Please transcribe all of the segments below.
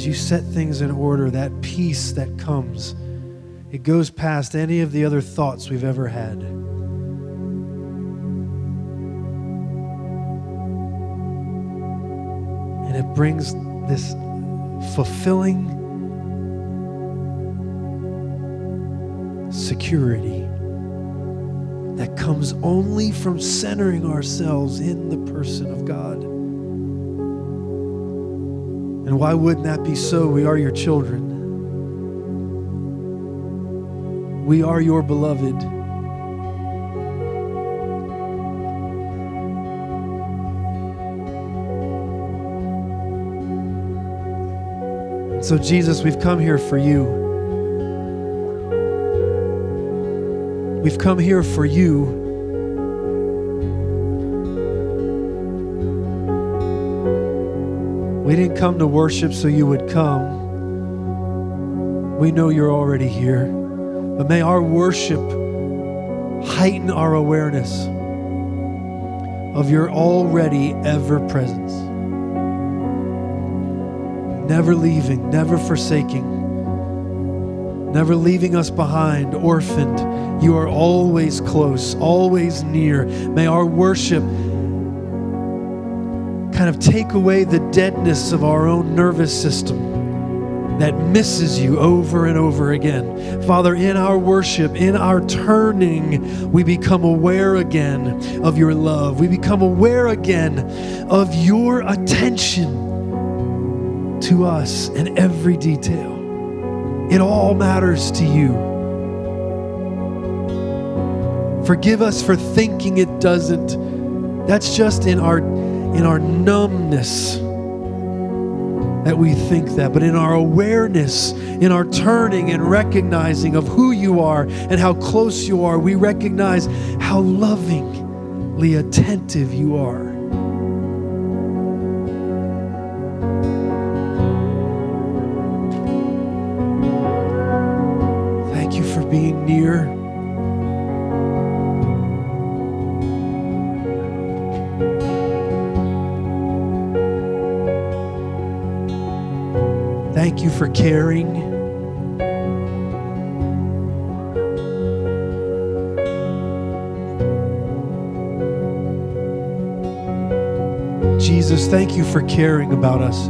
as you set things in order, that peace that comes, it goes past any of the other thoughts we've ever had. And it brings this fulfilling security that comes only from centering ourselves in the person of God. And why wouldn't that be so? We are your children. We are your beloved. So, Jesus, we've come here for you. We've come here for you. We didn't come to worship so you would come. We know you're already here. But may our worship heighten our awareness of your already ever presence never leaving, never forsaking, never leaving us behind, orphaned. You are always close, always near. May our worship kind of take away the deadness of our own nervous system that misses you over and over again. Father, in our worship, in our turning, we become aware again of your love. We become aware again of your attention to us in every detail. It all matters to you. Forgive us for thinking it doesn't. That's just in our in our numbness that we think that, but in our awareness, in our turning and recognizing of who you are and how close you are, we recognize how lovingly attentive you are. Thank you for caring about us.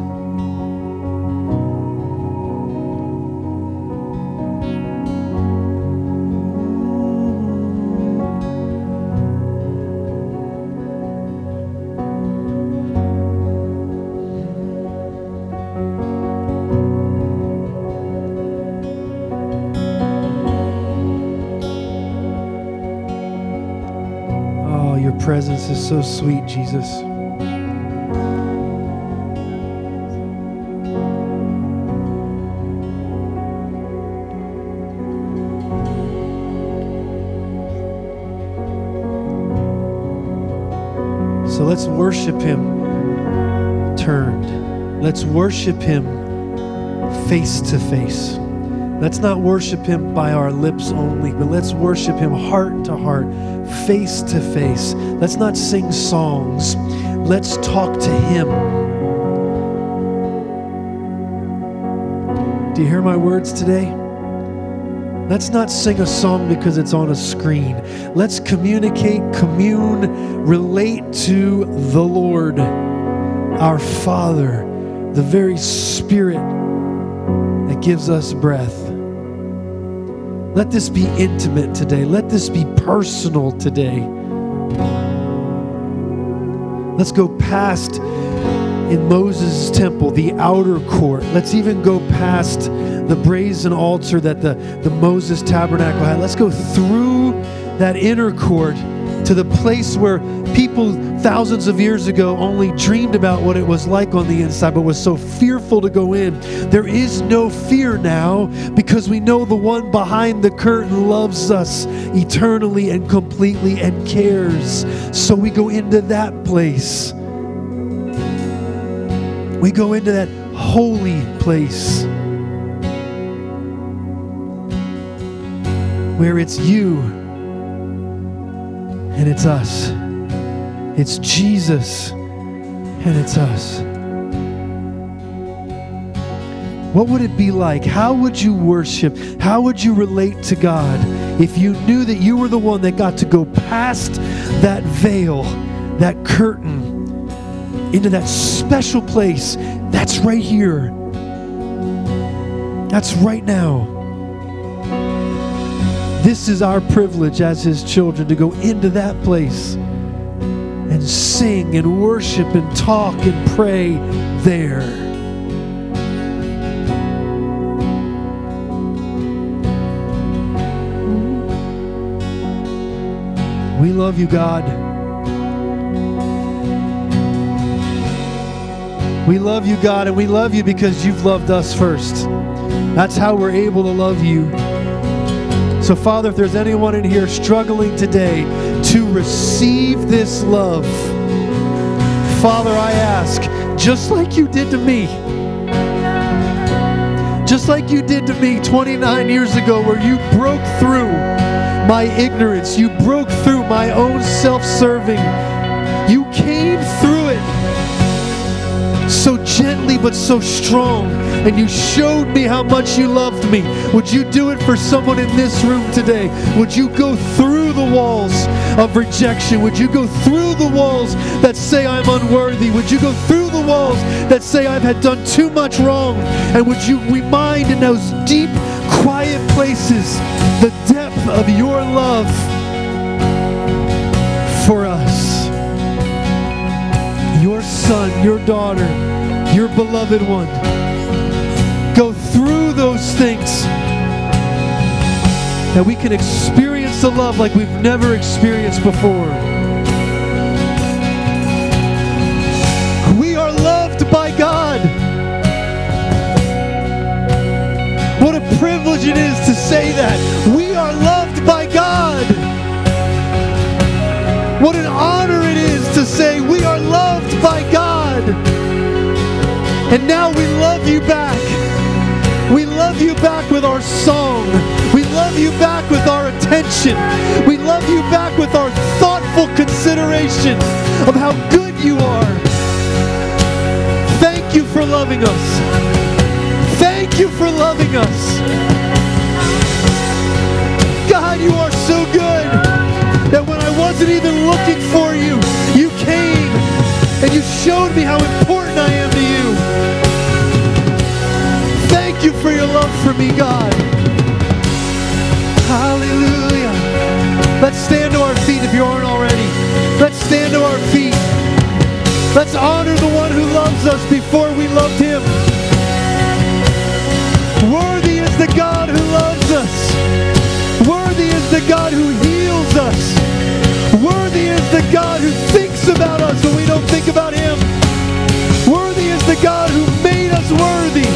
Oh, your presence is so sweet, Jesus. So let's worship Him turned. Let's worship Him face to face. Let's not worship Him by our lips only, but let's worship Him heart to heart, face to face. Let's not sing songs. Let's talk to Him. Do you hear my words today? Let's not sing a song because it's on a screen. Let's communicate, commune, relate to the Lord, our Father, the very Spirit that gives us breath. Let this be intimate today. Let this be personal today. Let's go past in Moses' temple, the outer court. Let's even go past the brazen altar that the, the Moses tabernacle had. Let's go through that inner court to the place where people thousands of years ago only dreamed about what it was like on the inside, but was so fearful to go in. There is no fear now because we know the one behind the curtain loves us eternally and completely and cares. So we go into that place. We go into that holy place where it's you and it's us. It's Jesus and it's us. What would it be like? How would you worship? How would you relate to God if you knew that you were the one that got to go past that veil, that curtain, into that special place that's right here? That's right now. This is our privilege as His children to go into that place and sing and worship and talk and pray there. We love you, God. We love you, God, and we love you because you've loved us first. That's how we're able to love you. So, Father, if there's anyone in here struggling today to receive this love, Father, I ask, just like you did to me, just like you did to me 29 years ago, where you broke through my ignorance. You broke through my own self serving. You came through it so gently but so strong. And you showed me how much you loved me. Would you do it for someone in this room today? Would you go through the walls of rejection? Would you go through the walls that say I'm unworthy? Would you go through the walls that say I've had done too much wrong? And would you remind in those deep, quiet places the depth of your love for us. Your son, your daughter, your beloved one. Go through those things that we can experience the love like we've never experienced before. We are loved by God. What a privilege it is to say that. We are loved by God. What an honor it is to say we are loved by God. And now we love you back. We love you back with our song. We love you back with our attention. We love you back with our thoughtful consideration of how good you are. Thank you for loving us. Thank you for loving us. God, you are so good that when I wasn't even looking for you, you came and you showed me how important I am to you. For your love for me, God. Hallelujah. Let's stand to our feet if you aren't already. Let's stand to our feet. Let's honor the one who loves us before we loved him. Worthy is the God who loves us. Worthy is the God who heals us. Worthy is the God who thinks about us when we don't think about him. Worthy is the God who made us worthy,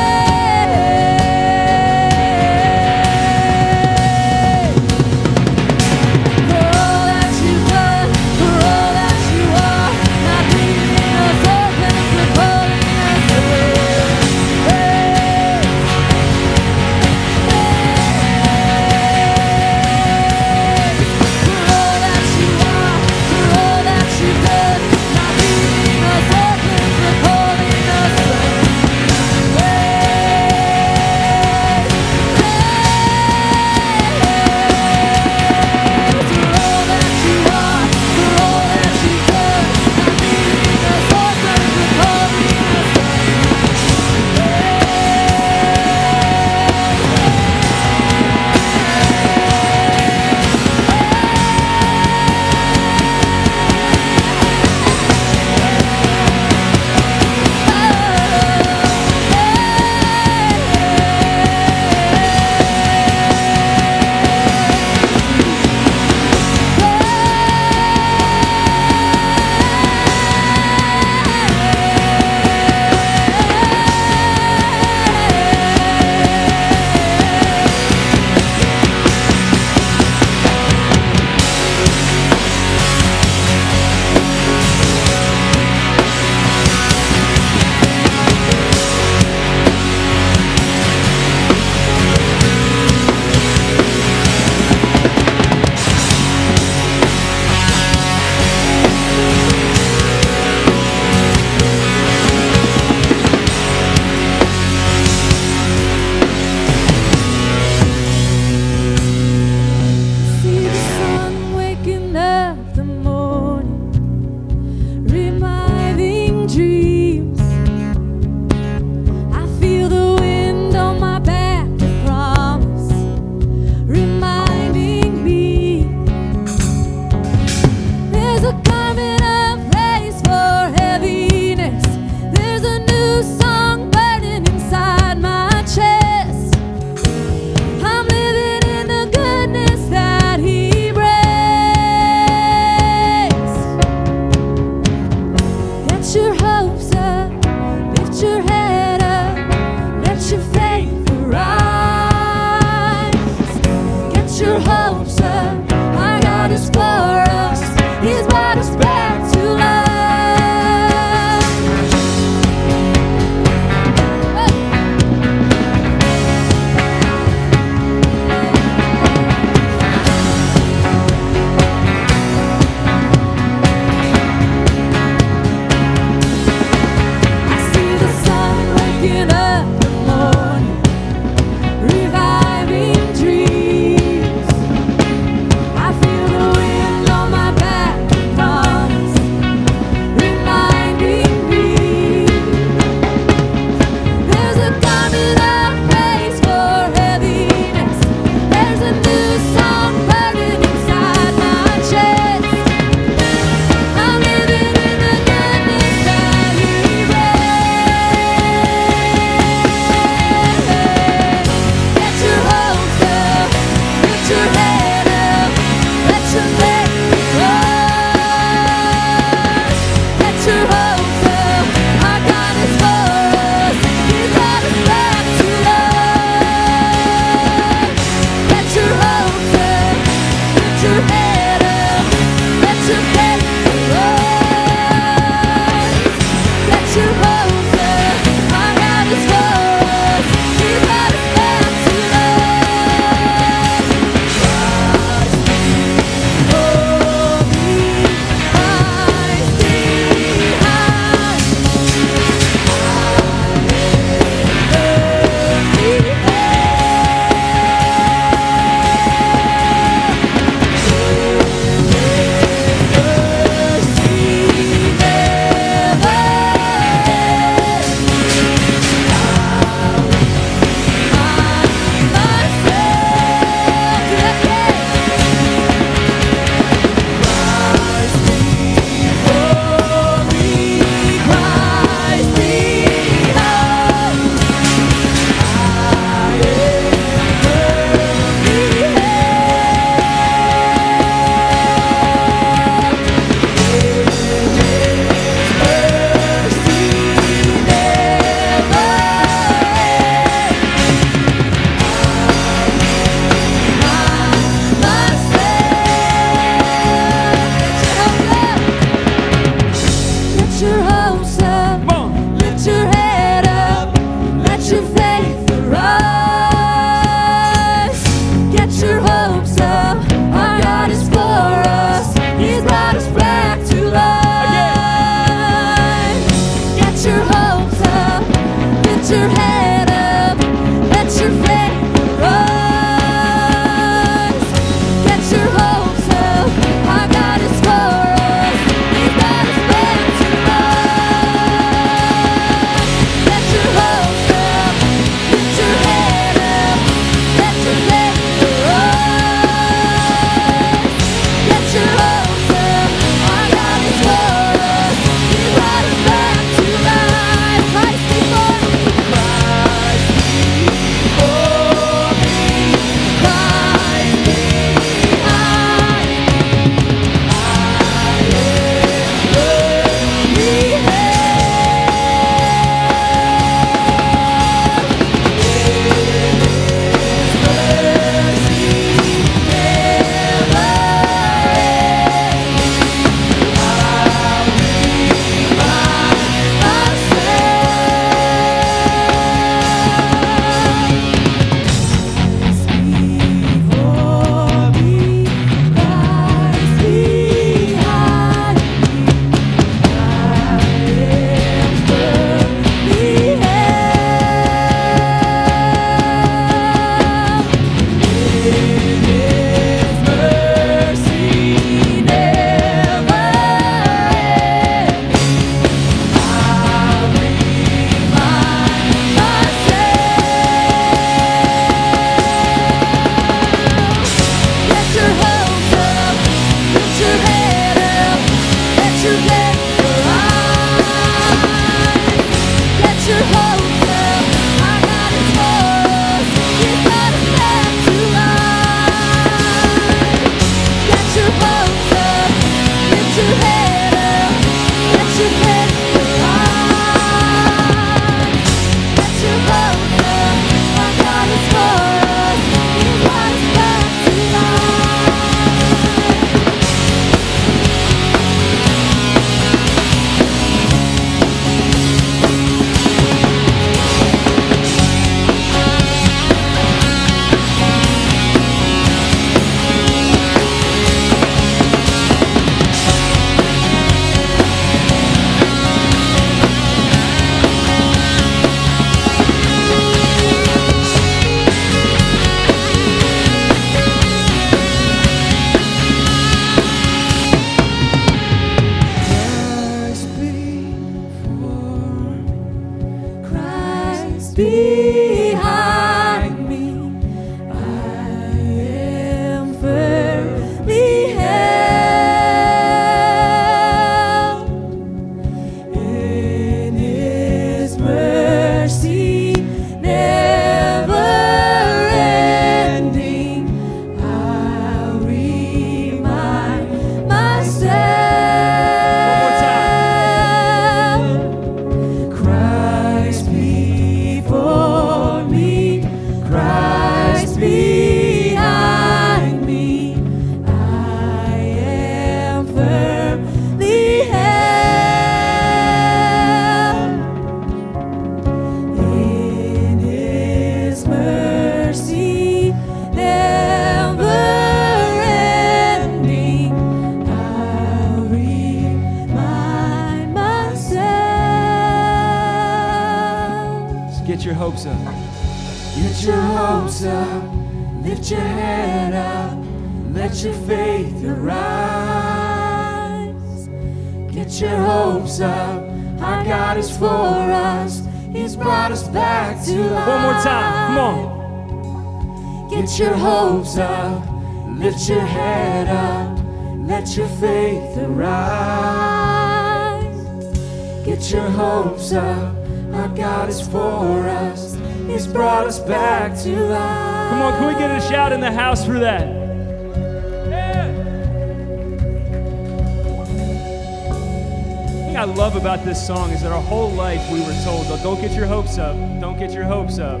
this song is that our whole life we were told, don't get your hopes up, don't get your hopes up.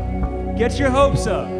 Get your hopes up.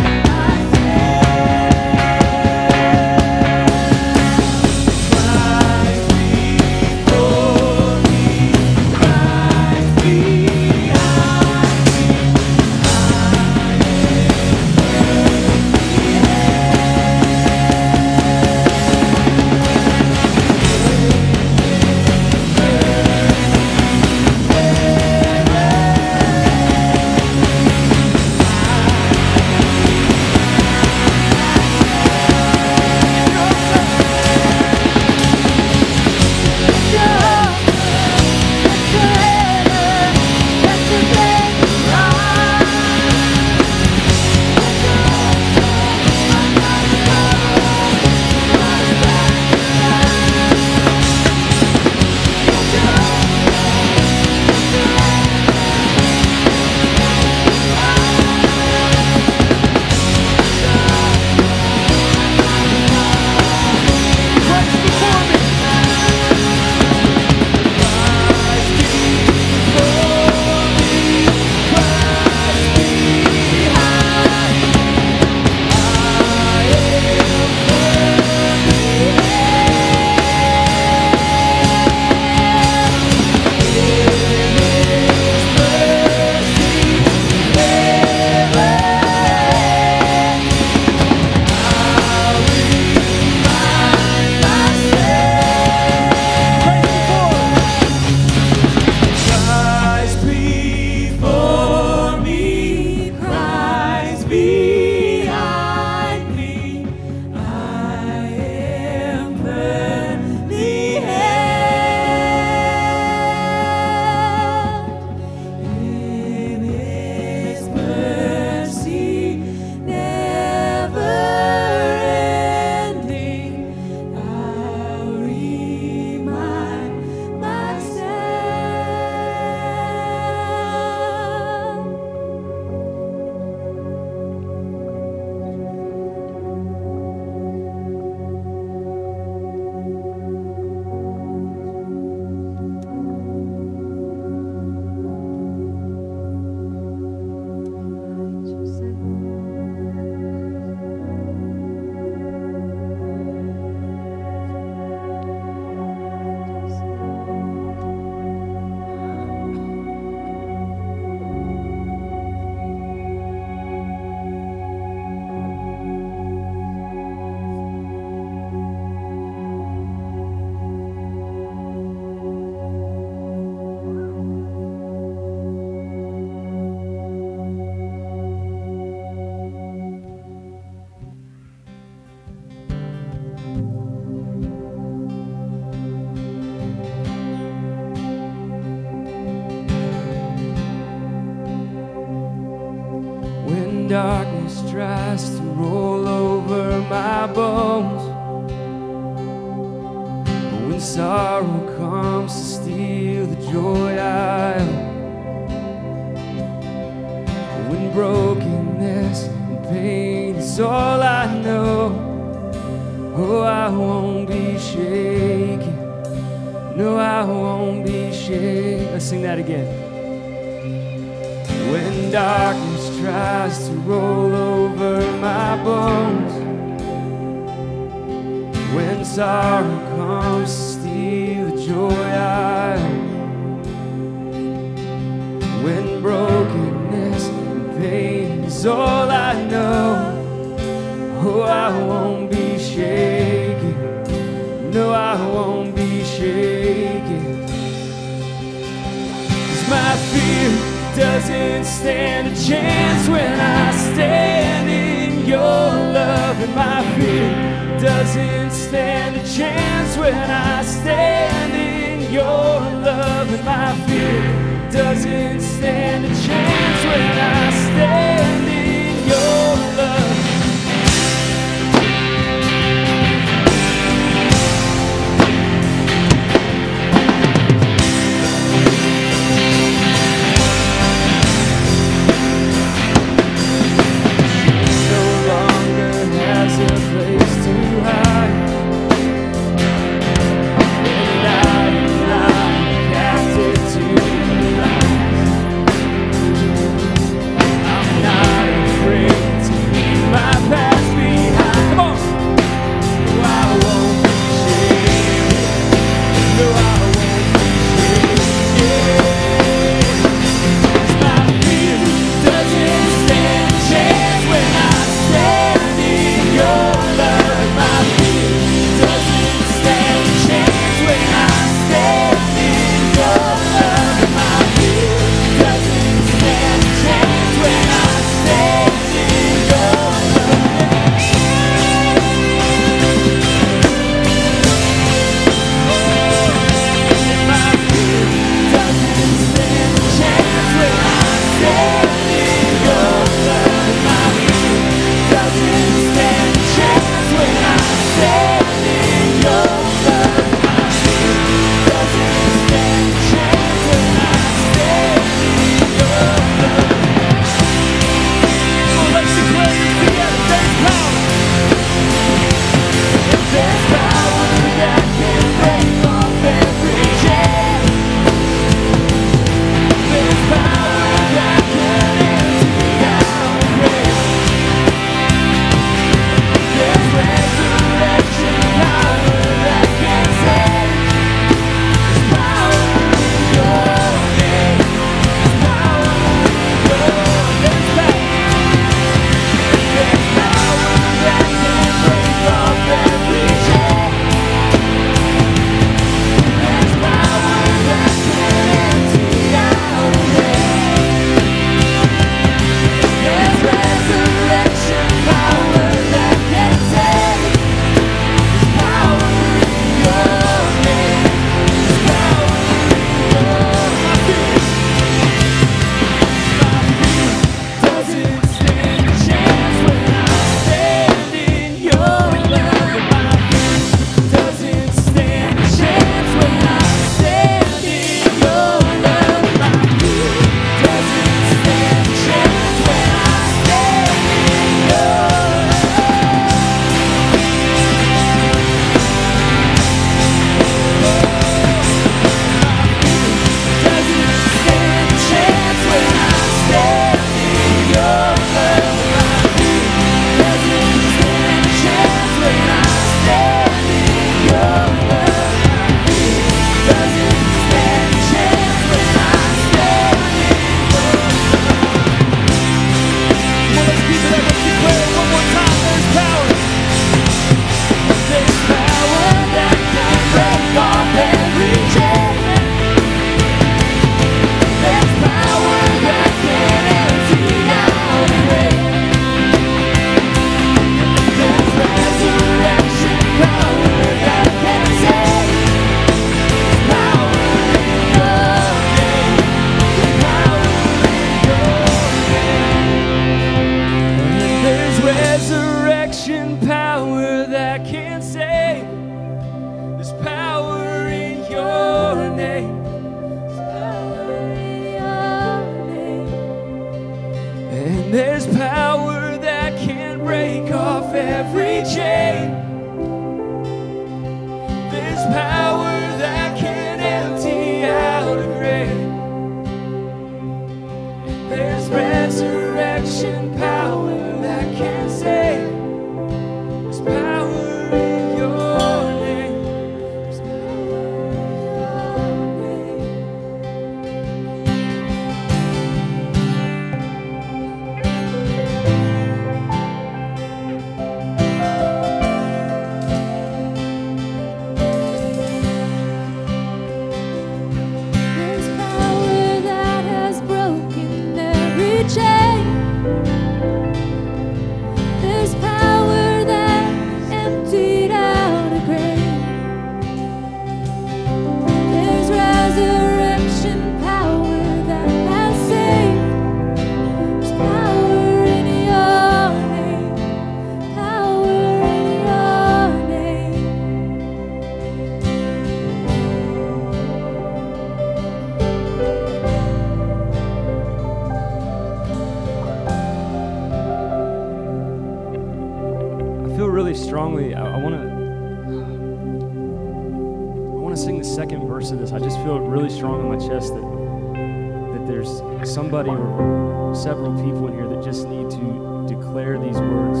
Somebody or several people in here that just need to declare these words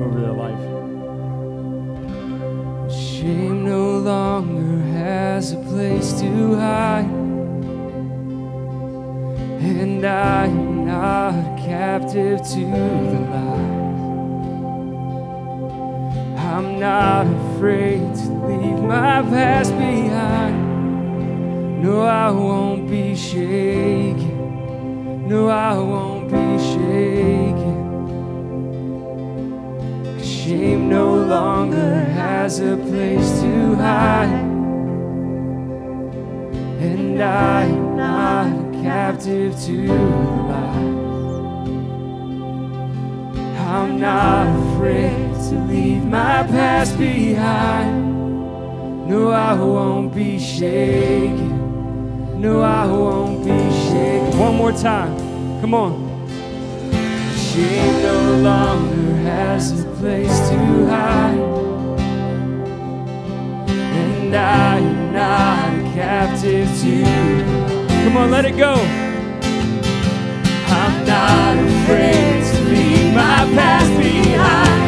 over their life. Shame no longer has a place to hide, and I am not captive to the lies. I'm not afraid to leave my past behind. No, I won't be shaken. No, I won't be shaken. 'Cause shame no longer has a place to hide. And I am not a captive to the lie. I'm not afraid to leave my past behind. No, I won't be shaken. No, I won't be shaken. One more time. Come on. Shame no longer has a place to hide. And I am not a captive to. Come on, let it go. I'm not afraid to leave my past behind.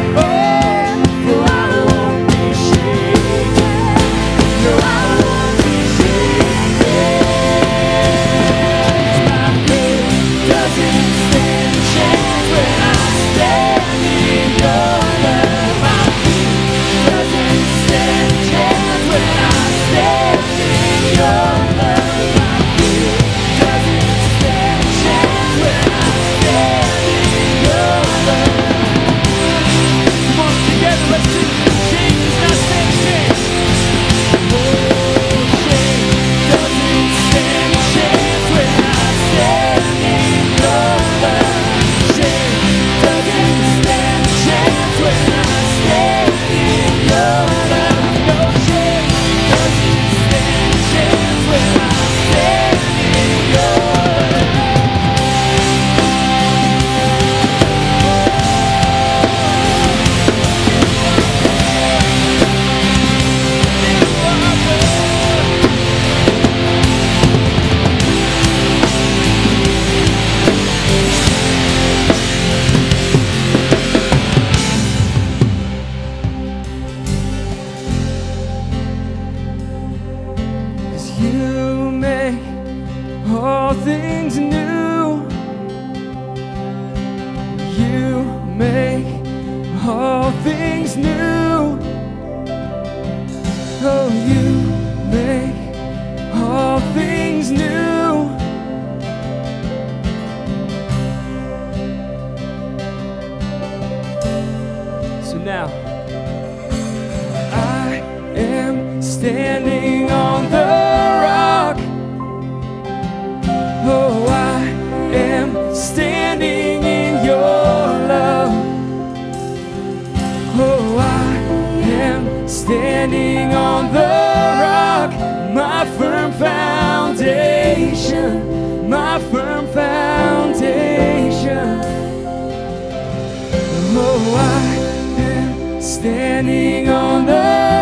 Standing on the rock. Oh, I am standing in your love. Oh, I am standing on the rock, my firm foundation, my firm foundation. Oh, I am standing on the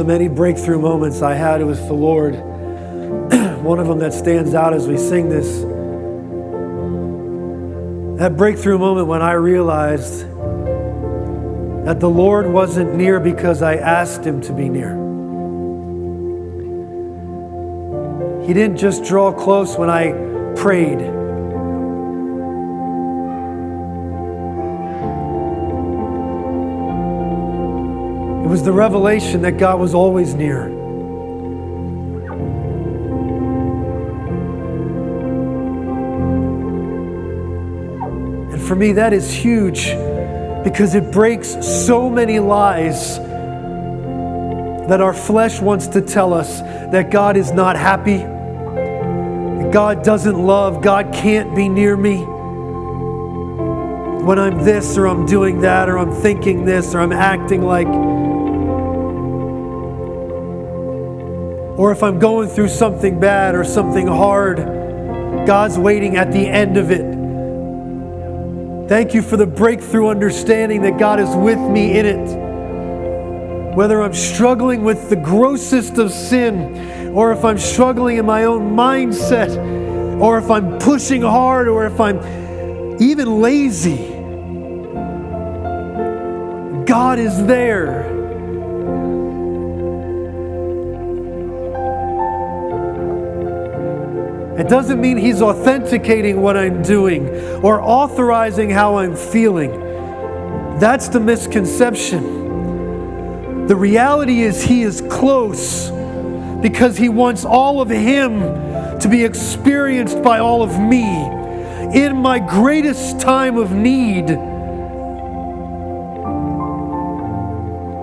the many breakthrough moments I had with the Lord, one of them that stands out as we sing this, that breakthrough moment when I realized that the Lord wasn't near because I asked Him to be near. He didn't just draw close when I prayed. Was the revelation that God was always near. And for me, that is huge because it breaks so many lies that our flesh wants to tell us that God is not happy, that God doesn't love, God can't be near me. When I'm this or I'm doing that or I'm thinking this or I'm acting like, or if I'm going through something bad or something hard, God's waiting at the end of it. Thank you for the breakthrough understanding that God is with me in it. Whether I'm struggling with the grossest of sin, or if I'm struggling in my own mindset, or if I'm pushing hard, or if I'm even lazy, God is there. It doesn't mean He's authenticating what I'm doing or authorizing how I'm feeling. That's the misconception. The reality is He is close because He wants all of Him to be experienced by all of me in my greatest time of need.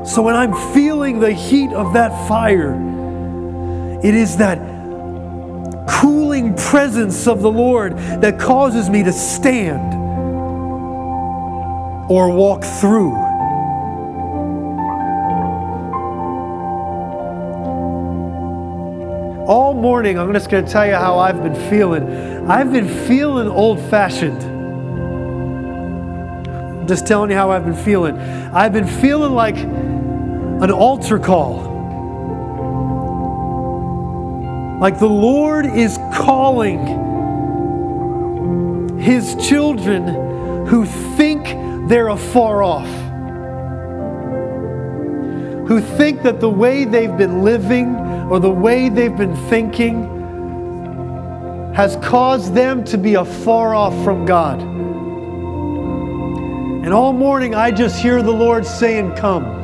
So when I'm feeling the heat of that fire, it is that cooling presence of the Lord that causes me to stand or walk through. All morning, I'm just going to tell you how I've been feeling. I've been feeling old fashioned. Just telling you how I've been feeling. I've been feeling like an altar call. Like the Lord is calling His children who think they're afar off, who think that the way they've been living or the way they've been thinking has caused them to be afar off from God. And all morning I just hear the Lord saying, Come.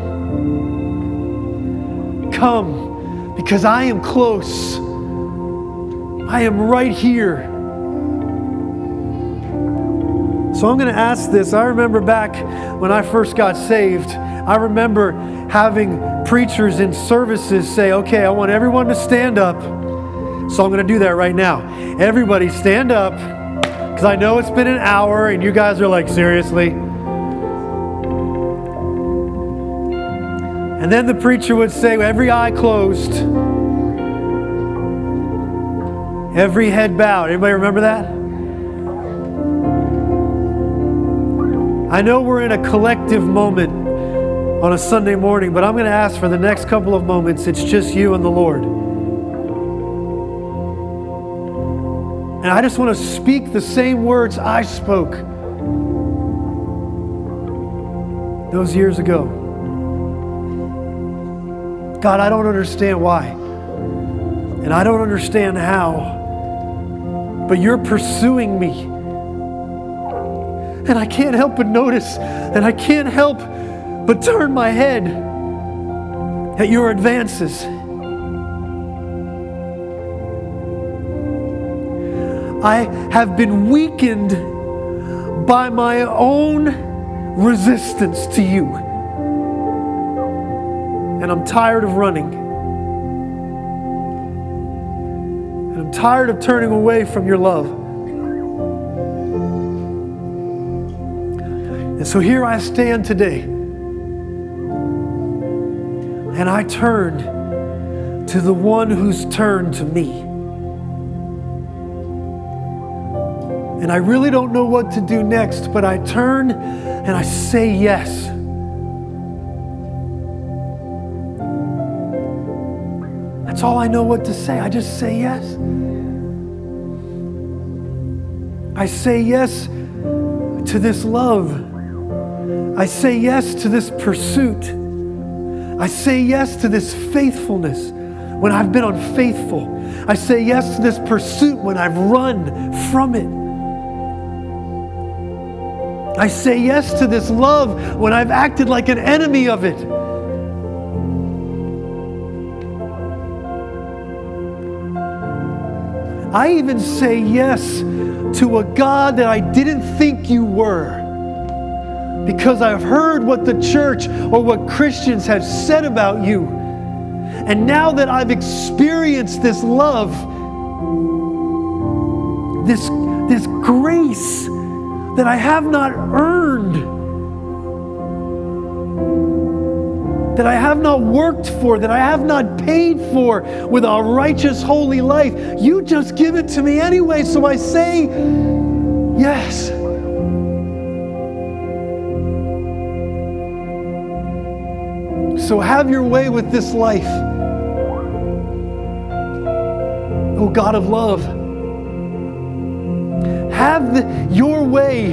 Come, because I am close. I am right here. So I'm going to ask this. I remember back when I first got saved, I remember having preachers in services say, okay, I want everyone to stand up. So I'm going to do that right now. Everybody stand up because I know it's been an hour and you guys are like, seriously? And then the preacher would say, every eye closed. Every head bowed. Anybody remember that? I know we're in a collective moment on a Sunday morning, but I'm going to ask for the next couple of moments, it's just you and the Lord. And I just want to speak the same words I spoke those years ago. God, I don't understand why. And I don't understand how but you're pursuing me. And I can't help but notice, and I can't help but turn my head at your advances. I have been weakened by my own resistance to you. And I'm tired of running. Tired of turning away from your love. And so here I stand today. And I turn to the one who's turned to me. And I really don't know what to do next, but I turn and I say yes. All I know what to say. I just say yes. I say yes to this love. I say yes to this pursuit. I say yes to this faithfulness when I've been unfaithful. I say yes to this pursuit when I've run from it. I say yes to this love when I've acted like an enemy of it. I even say yes to a God that I didn't think you were because I've heard what the church or what Christians have said about you. And now that I've experienced this love, this, this grace that I have not earned, that I have not worked for, that I have not paid for with a righteous, holy life. You just give it to me anyway. So I say, yes. So have your way with this life. Oh God of love. Have the, your way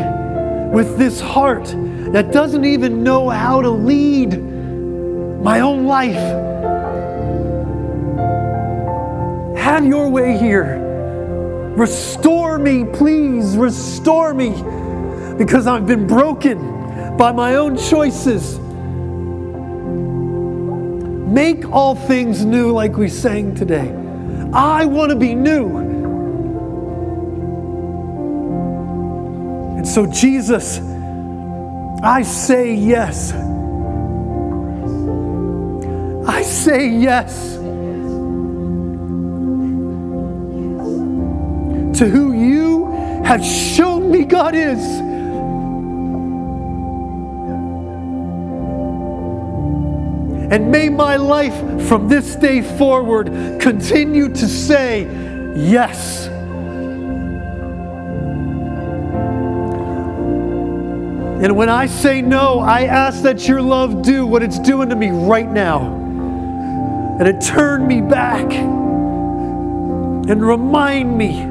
with this heart that doesn't even know how to lead my own life. Have your way here. Restore me, please, restore me, because I've been broken by my own choices. Make all things new, like we sang today. I want to be new. And so, Jesus, I say yes. Say yes to who you have shown me God is. And may my life from this day forward continue to say yes. And when I say no, I ask that your love do what it's doing to me right now. And it turn me back and remind me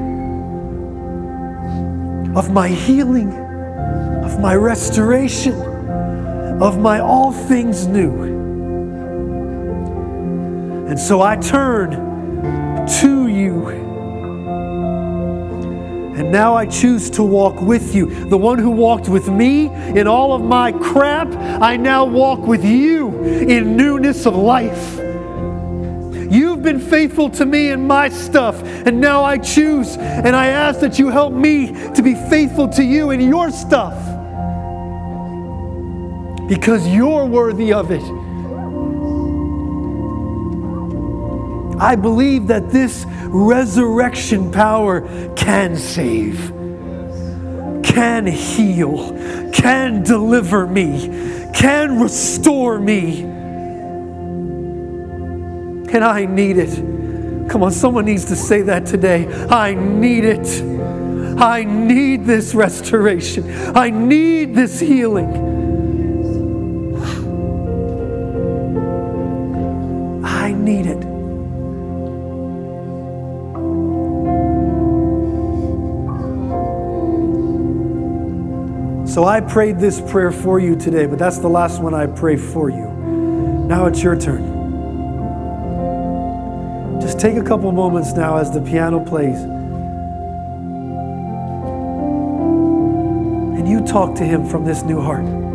of my healing, of my restoration, of my all things new. And so I turn to you. And now I choose to walk with you. The one who walked with me in all of my crap, I now walk with you in newness of life. You've been faithful to me and my stuff, and now I choose and I ask that you help me to be faithful to you and your stuff because you're worthy of it. I believe that this resurrection power can save, can heal, can deliver me, can restore me. And I need it. Come on, someone needs to say that today. I need it. I need this restoration. I need this healing. I need it. So I prayed this prayer for you today, but that's the last one I pray for you. Now it's your turn. Take a couple moments now as the piano plays. And you talk to him from this new heart.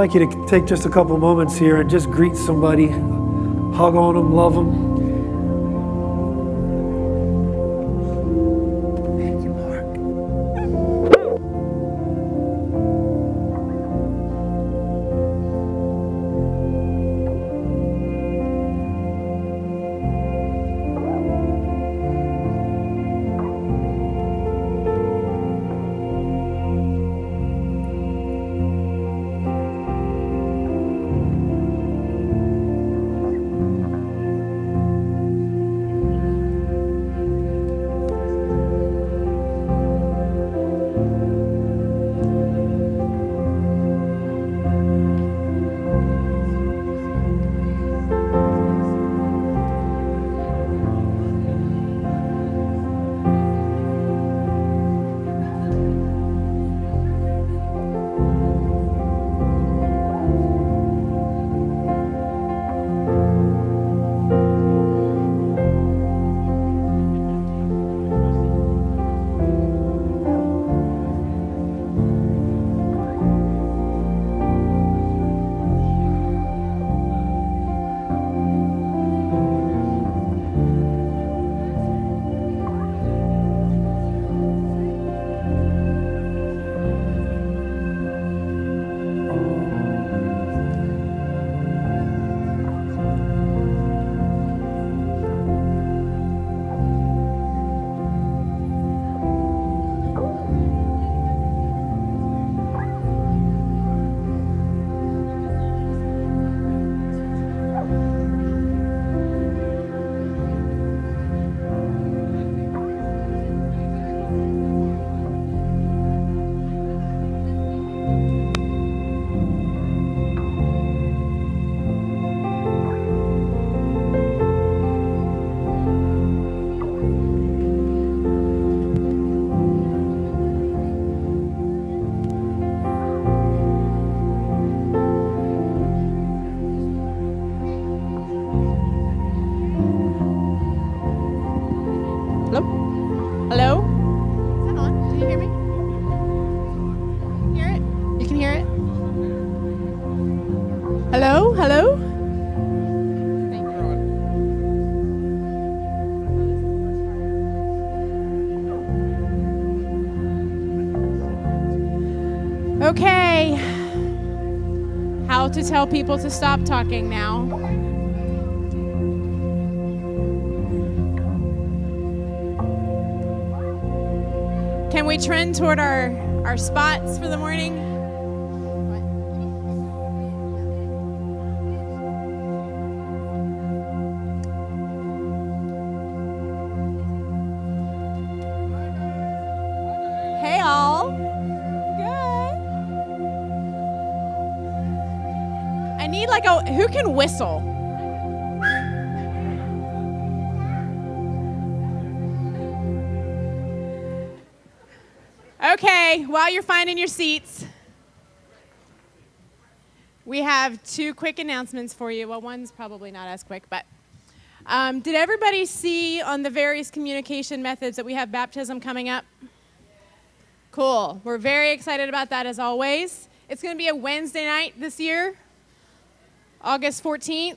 Like you to take just a couple moments here and just greet somebody, hug on them, love them. To tell people to stop talking now. Can we trend toward our, our spots for the morning? Who can whistle? Okay, while you're finding your seats, we have two quick announcements for you. Well, one's probably not as quick, but um, did everybody see on the various communication methods that we have baptism coming up? Cool. We're very excited about that as always. It's going to be a Wednesday night this year, August 14th.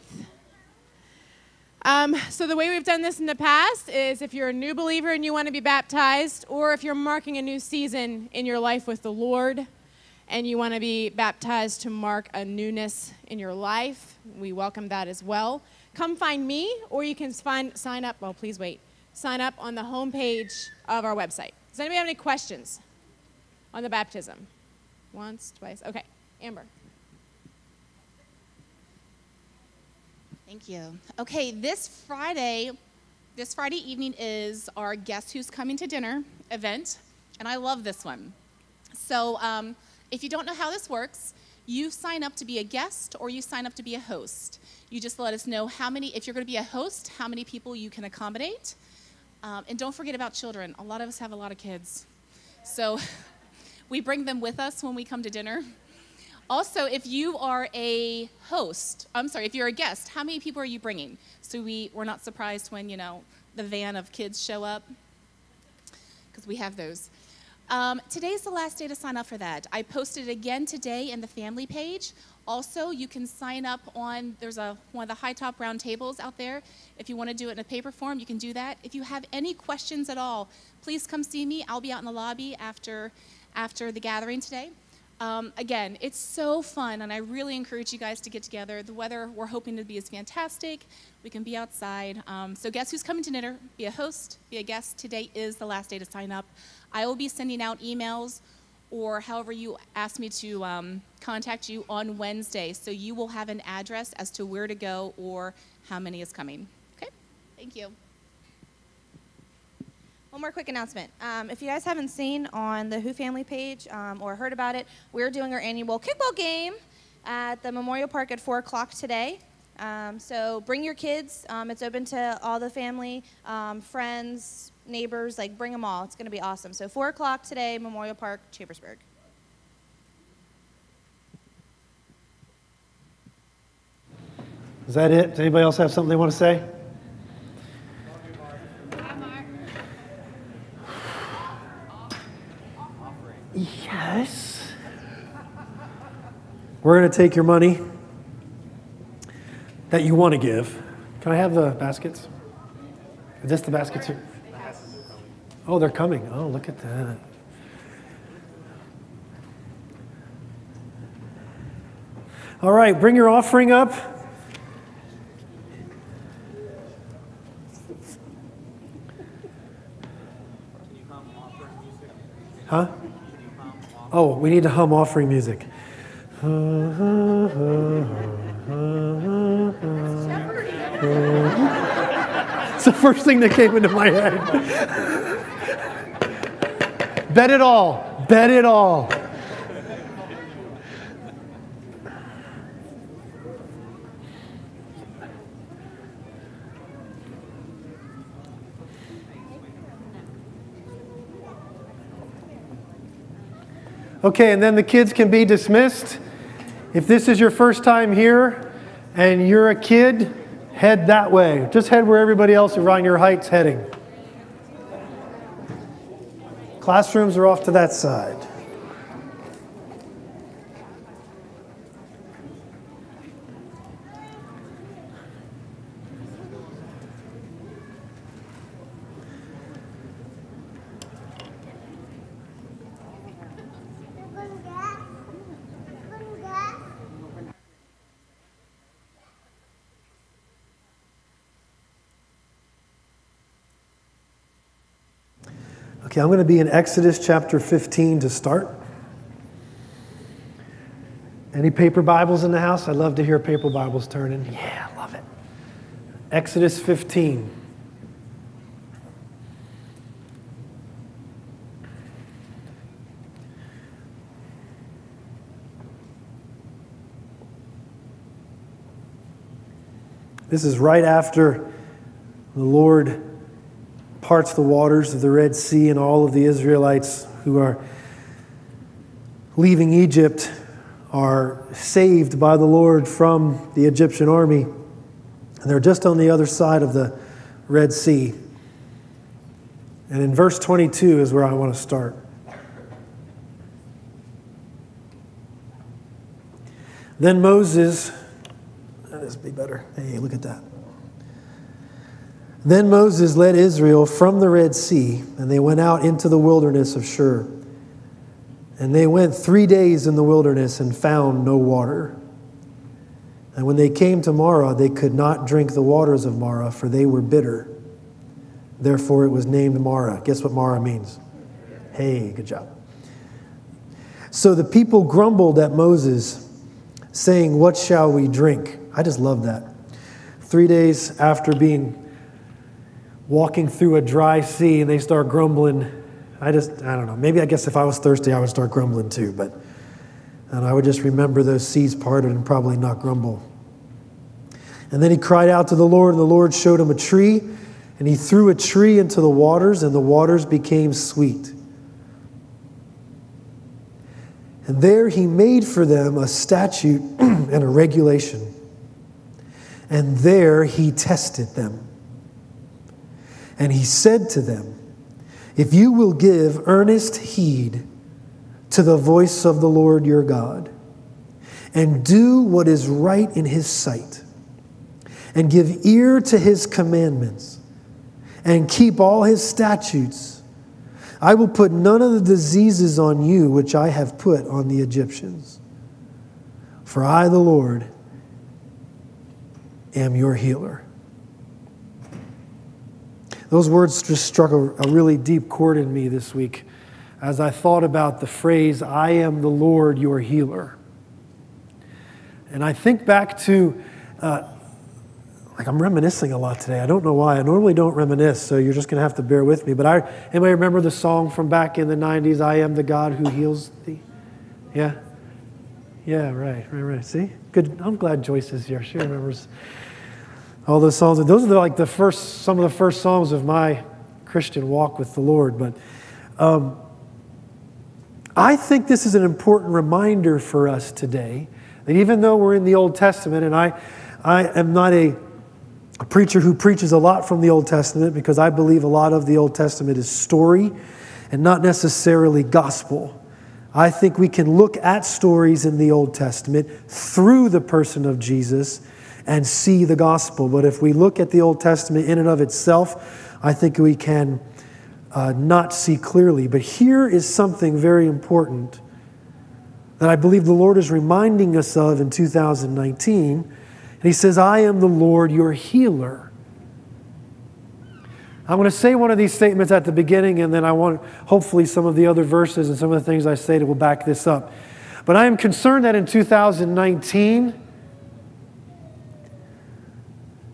Um, so, the way we've done this in the past is if you're a new believer and you want to be baptized, or if you're marking a new season in your life with the Lord and you want to be baptized to mark a newness in your life, we welcome that as well. Come find me, or you can find, sign up. Well, please wait. Sign up on the homepage of our website. Does anybody have any questions on the baptism? Once, twice. Okay, Amber. Thank you. Okay, this Friday, this Friday evening is our Guess Who's Coming to Dinner event, and I love this one. So, um, if you don't know how this works, you sign up to be a guest or you sign up to be a host. You just let us know how many, if you're going to be a host, how many people you can accommodate. Um, and don't forget about children. A lot of us have a lot of kids. So, we bring them with us when we come to dinner. Also, if you are a host, I'm sorry, if you're a guest, how many people are you bringing? So we, we're not surprised when, you know, the van of kids show up, because we have those. Um, today's the last day to sign up for that. I posted it again today in the family page. Also, you can sign up on there's a one of the high top round tables out there. If you want to do it in a paper form, you can do that. If you have any questions at all, please come see me. I'll be out in the lobby after after the gathering today. Um, again, it's so fun, and I really encourage you guys to get together. The weather we're hoping to be is fantastic. We can be outside. Um, so, guess who's coming to dinner? Be a host, be a guest. Today is the last day to sign up. I will be sending out emails or however you ask me to um, contact you on Wednesday. So, you will have an address as to where to go or how many is coming. Okay? Thank you. One more quick announcement. Um, if you guys haven't seen on the Who Family page um, or heard about it, we're doing our annual kickball game at the Memorial Park at 4 o'clock today. Um, so bring your kids. Um, it's open to all the family, um, friends, neighbors. Like, bring them all. It's going to be awesome. So 4 o'clock today, Memorial Park, Chambersburg. Is that it? Does anybody else have something they want to say? Yes. We're going to take your money that you want to give. Can I have the baskets? Is this the baskets? Here? Oh, they're coming. Oh, look at that. All right, bring your offering up. Huh? Oh, we need to hum offering music. It's the first thing that came into my head. Bet it all. Bet it all. Okay, and then the kids can be dismissed. If this is your first time here and you're a kid, head that way. Just head where everybody else around your height's heading. Classrooms are off to that side. Okay, I'm going to be in Exodus chapter 15 to start. Any paper Bibles in the house? I'd love to hear paper Bibles turning. Yeah, I love it. Exodus 15. This is right after the Lord parts of the waters of the Red Sea, and all of the Israelites who are leaving Egypt are saved by the Lord from the Egyptian army. And they're just on the other side of the Red Sea. And in verse 22 is where I want to start. Then Moses, that is be better. Hey, look at that. Then Moses led Israel from the Red Sea, and they went out into the wilderness of Shur. And they went three days in the wilderness and found no water. And when they came to Marah, they could not drink the waters of Marah, for they were bitter. Therefore, it was named Marah. Guess what Marah means? Hey, good job. So the people grumbled at Moses, saying, What shall we drink? I just love that. Three days after being walking through a dry sea and they start grumbling. I just, I don't know. Maybe I guess if I was thirsty, I would start grumbling too, but and I would just remember those seas parted and probably not grumble. And then he cried out to the Lord, and the Lord showed him a tree, and he threw a tree into the waters, and the waters became sweet. And there he made for them a statute and a regulation. And there he tested them. And he said to them, if you will give earnest heed to the voice of the Lord your God, and do what is right in his sight, and give ear to his commandments, and keep all his statutes, I will put none of the diseases on you which I have put on the Egyptians. For I, the Lord, am your healer. Those words just struck a, a, really deep chord in me this week as I thought about the phrase, I am the Lord, your healer. And I think back to, uh, like I'm reminiscing a lot today. I don't know why. I normally don't reminisce, so you're just going to have to bear with me. But I, anybody remember the song from back in the 90s, I am the God who heals thee? Yeah? Yeah, right, right, right. See? Good. I'm glad Joyce is here. She remembers all those songs. Those are like the first, some of the first songs of my Christian walk with the Lord. But um, I think this is an important reminder for us today that even though we're in the Old Testament, and I, I am not a, a preacher who preaches a lot from the Old Testament because I believe a lot of the Old Testament is story and not necessarily gospel. I think we can look at stories in the Old Testament through the person of Jesus and see the gospel. But if we look at the Old Testament in and of itself, I think we can uh, not see clearly. But here is something very important that I believe the Lord is reminding us of in 2019. And He says, I am the Lord, your healer. I'm going to say one of these statements at the beginning, and then I want, hopefully, some of the other verses and some of the things I say will back this up. But I am concerned that in 2019,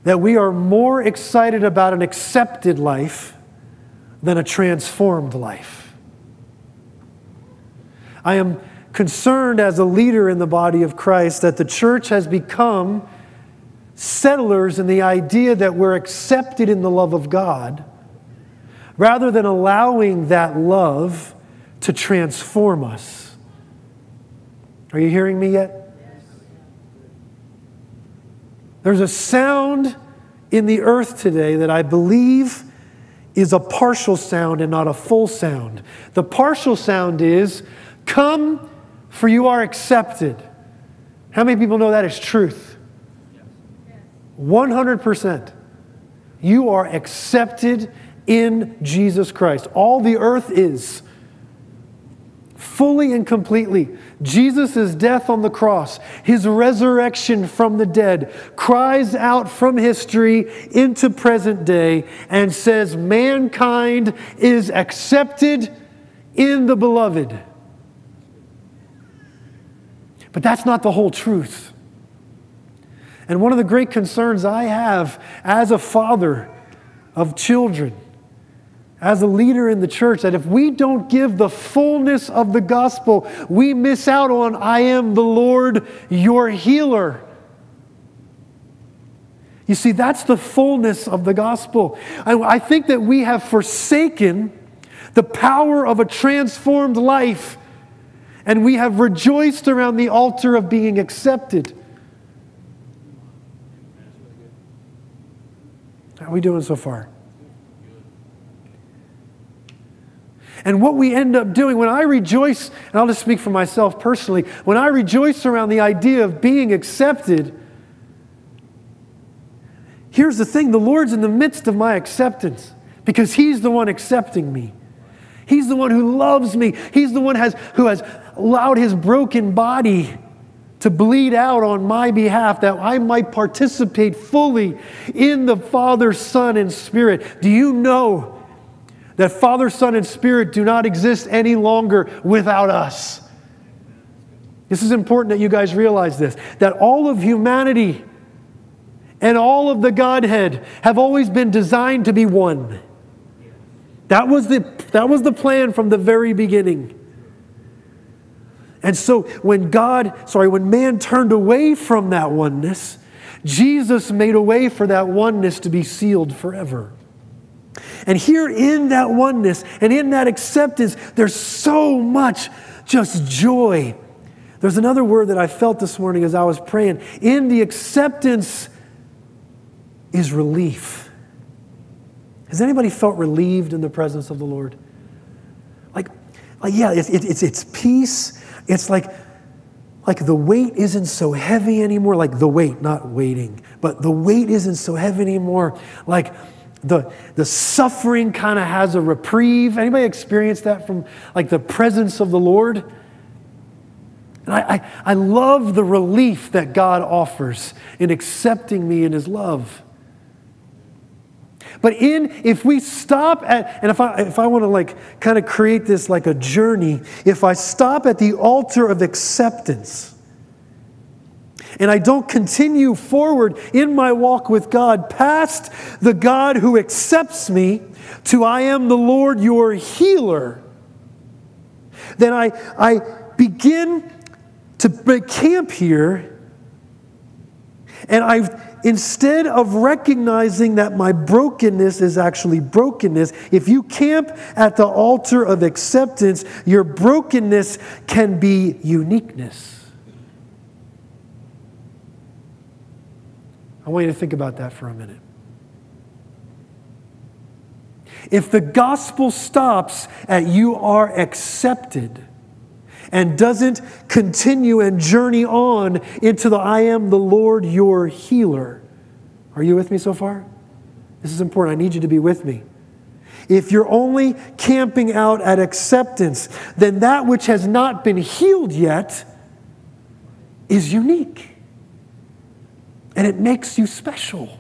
that we are more excited about an accepted life than a transformed life. I am concerned as a leader in the body of Christ that the church has become settlers in the idea that we're accepted in the love of God rather than allowing that love to transform us. Are you hearing me yet? There's a sound in the earth today that I believe is a partial sound and not a full sound. The partial sound is, Come, for you are accepted. How many people know that is truth? 100%. You are accepted in Jesus Christ. All the earth is fully and completely. Jesus' death on the cross, his resurrection from the dead, cries out from history into present day and says, Mankind is accepted in the beloved. But that's not the whole truth. And one of the great concerns I have as a father of children, as a leader in the church, that if we don't give the fullness of the gospel, we miss out on I am the Lord, your healer. You see, that's the fullness of the gospel. I think that we have forsaken the power of a transformed life and we have rejoiced around the altar of being accepted. How are we doing so far? And what we end up doing, when I rejoice, and I'll just speak for myself personally, when I rejoice around the idea of being accepted, here's the thing the Lord's in the midst of my acceptance because He's the one accepting me. He's the one who loves me. He's the one has, who has allowed His broken body to bleed out on my behalf that I might participate fully in the Father, Son, and Spirit. Do you know that Father, Son, and Spirit do not exist any longer without us? This is important that you guys realize this that all of humanity and all of the Godhead have always been designed to be one. That was the, that was the plan from the very beginning. And so when God, sorry, when man turned away from that oneness, Jesus made a way for that oneness to be sealed forever. And here in that oneness and in that acceptance, there's so much just joy. There's another word that I felt this morning as I was praying. In the acceptance is relief. Has anybody felt relieved in the presence of the Lord? like yeah, it's, it's, it's peace. It's like, like the weight isn't so heavy anymore. Like the weight, not waiting, but the weight isn't so heavy anymore. Like the, the suffering kind of has a reprieve. Anybody experience that from like the presence of the Lord? And I, I, I love the relief that God offers in accepting me in his love. But in, if we stop at, and if I, if I want to like kind of create this like a journey, if I stop at the altar of acceptance and I don't continue forward in my walk with God past the God who accepts me to I am the Lord your healer, then I, I begin to camp here and I've instead of recognizing that my brokenness is actually brokenness, if you camp at the altar of acceptance, your brokenness can be uniqueness. I want you to think about that for a minute. If the gospel stops at you are accepted, and doesn't continue and journey on into the I am the Lord your healer. Are you with me so far? This is important. I need you to be with me. If you're only camping out at acceptance, then that which has not been healed yet is unique. And it makes you special.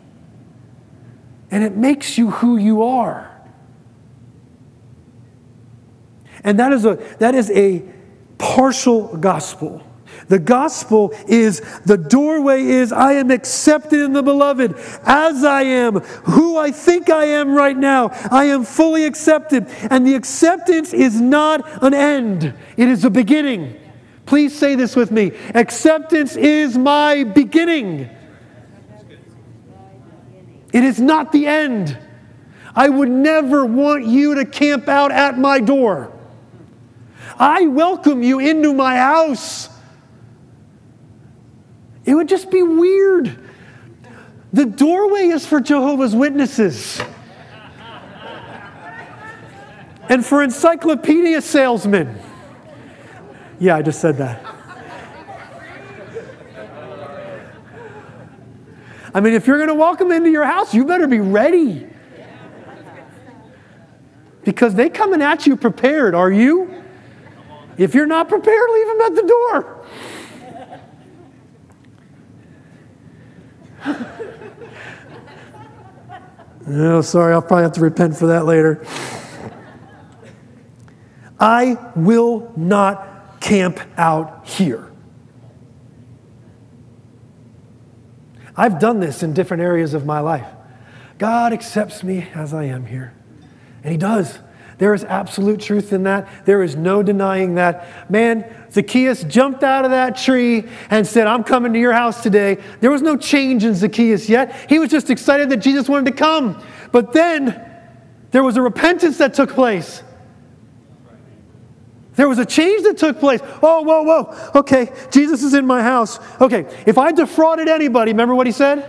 And it makes you who you are. And that is a, that is a partial gospel. The gospel is the doorway is I am accepted in the beloved as I am, who I think I am right now. I am fully accepted. And the acceptance is not an end, it is a beginning. Please say this with me acceptance is my beginning. It is not the end. I would never want you to camp out at my door. I welcome you into my house. It would just be weird. The doorway is for Jehovah's Witnesses and for encyclopedia salesmen. Yeah, I just said that. I mean, if you're going to welcome into your house, you better be ready. Because they coming at you prepared, are you? If you're not prepared, leave them at the door. oh, sorry, I'll probably have to repent for that later. I will not camp out here. I've done this in different areas of my life. God accepts me as I am here. And He does. There is absolute truth in that. There is no denying that. Man, Zacchaeus jumped out of that tree and said, I'm coming to your house today. There was no change in Zacchaeus yet. He was just excited that Jesus wanted to come. But then there was a repentance that took place. There was a change that took place. Oh, whoa, whoa. Okay, Jesus is in my house. Okay, if I defrauded anybody, remember what he said?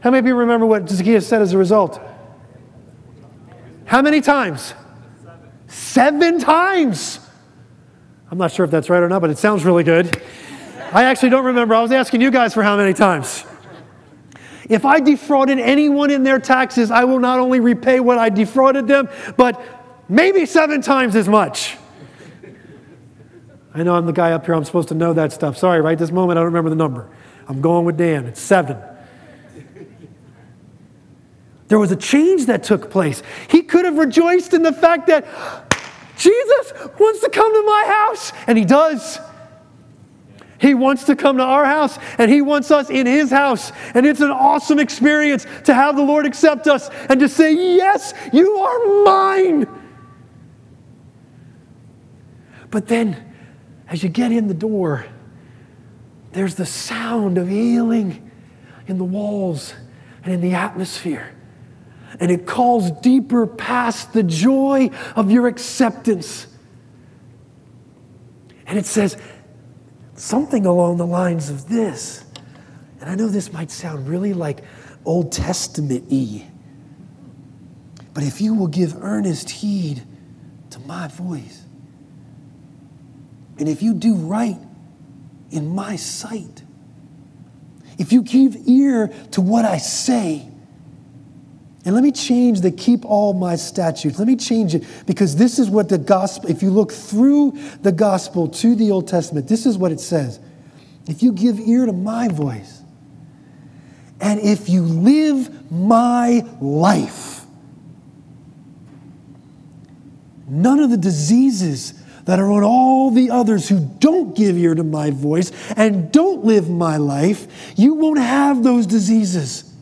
How many of you remember what Zacchaeus said as a result? How many times? Seven times. I'm not sure if that's right or not, but it sounds really good. I actually don't remember. I was asking you guys for how many times. If I defrauded anyone in their taxes, I will not only repay what I defrauded them, but maybe seven times as much. I know I'm the guy up here, I'm supposed to know that stuff. Sorry, right this moment, I don't remember the number. I'm going with Dan, it's seven. There was a change that took place. He could have rejoiced in the fact that Jesus wants to come to my house, and He does. He wants to come to our house and He wants us in His house. And it's an awesome experience to have the Lord accept us and to say, Yes, you are mine. But then, as you get in the door, there's the sound of healing in the walls and in the atmosphere and it calls deeper past the joy of your acceptance. And it says something along the lines of this. And I know this might sound really like Old Testament y, but if you will give earnest heed to my voice, and if you do right in my sight, if you give ear to what I say, and let me change the keep all my statutes. Let me change it because this is what the gospel, if you look through the gospel to the Old Testament, this is what it says. If you give ear to my voice, and if you live my life, none of the diseases that are on all the others who don't give ear to my voice and don't live my life, you won't have those diseases.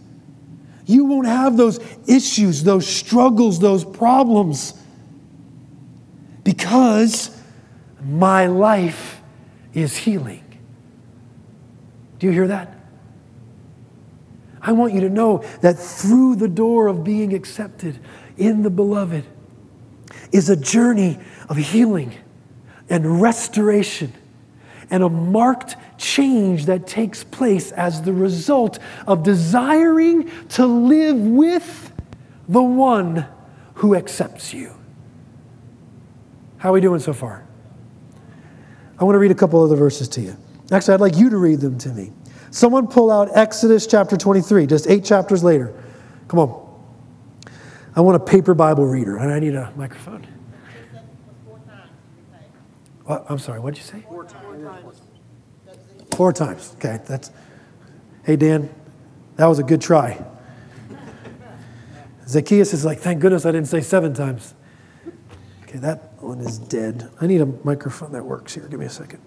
You won't have those issues, those struggles, those problems because my life is healing. Do you hear that? I want you to know that through the door of being accepted in the beloved is a journey of healing and restoration and a marked change that takes place as the result of desiring to live with the one who accepts you. How are we doing so far? I want to read a couple other verses to you. Actually, I'd like you to read them to me. Someone pull out Exodus chapter 23, just eight chapters later. Come on. I want a paper Bible reader, and I need a microphone. What? I'm sorry, what'd you say? Four times. Four times. Okay, that's. Hey, Dan, that was a good try. Zacchaeus is like, thank goodness I didn't say seven times. Okay, that one is dead. I need a microphone that works here. Give me a second.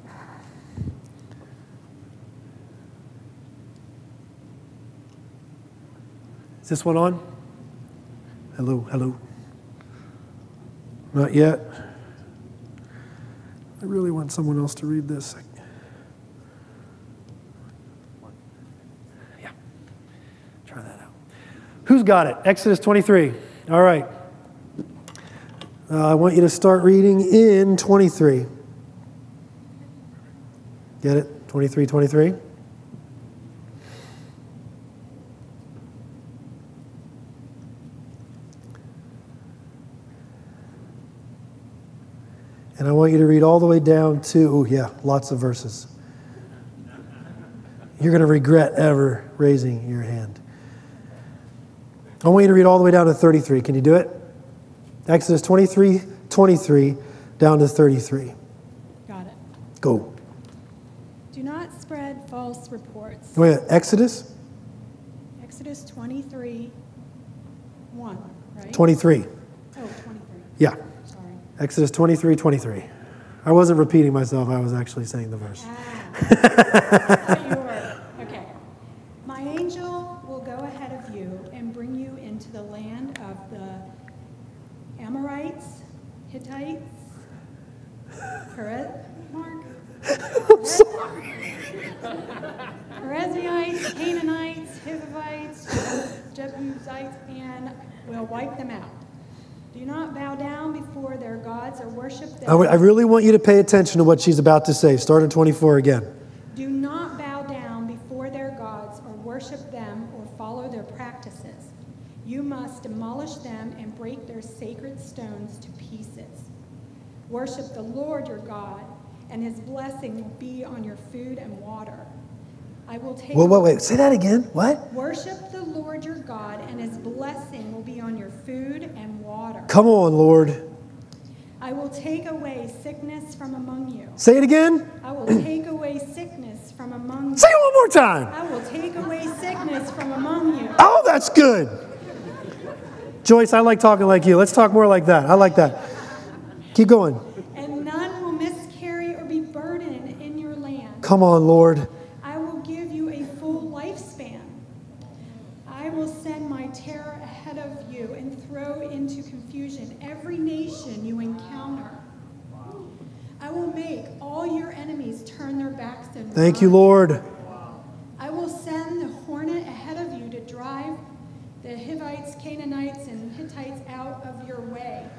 Is this one on? Hello, hello. Not yet. I really want someone else to read this. Yeah. Try that out. Who's got it? Exodus 23. All right. Uh, I want you to start reading in 23. Get it? 23, 23. And I want you to read all the way down to, oh, yeah, lots of verses. You're going to regret ever raising your hand. I want you to read all the way down to 33. Can you do it? Exodus 23, 23, down to 33. Got it. Go. Do not spread false reports. Wait, Exodus Exodus 23, 1, right? 23. Oh, 23. Exodus 23, 23. I wasn't repeating myself, I was actually saying the verse. Ah. Okay. My angel will go ahead of you and bring you into the land of the Amorites, Hittites, Perez, Mark? I'm sorry. Perizzites, Canaanites, Hivites, Jebusites, and will wipe them out. Do not bow down before their gods or worship them. I, would- I really want you to pay attention to what she's about to say. Start at 24 again. Do not bow down before their gods or worship them or follow their practices. You must demolish them and break their sacred stones to pieces. Worship the Lord your God, and his blessing will be on your food and water. I will take Wait, wait, wait. Say that again. What? Worship the Lord your God, and his blessing will be on your food and water. Come on, Lord. I will take away sickness from among you. Say it again. I will take away sickness from among you. Say it one more time. I will take away sickness from among you. Oh, that's good. Joyce, I like talking like you. Let's talk more like that. I like that. Keep going. And none will miscarry or be burdened in your land. Come on, Lord. I will give you a full lifespan. I will send my terror ahead of you and throw into confusion every nation you encounter. I will make all your enemies turn their backs and Thank you. Lord. I will send the hornet ahead of you to drive the Hivites, Canaanites, and Hittites out of your way.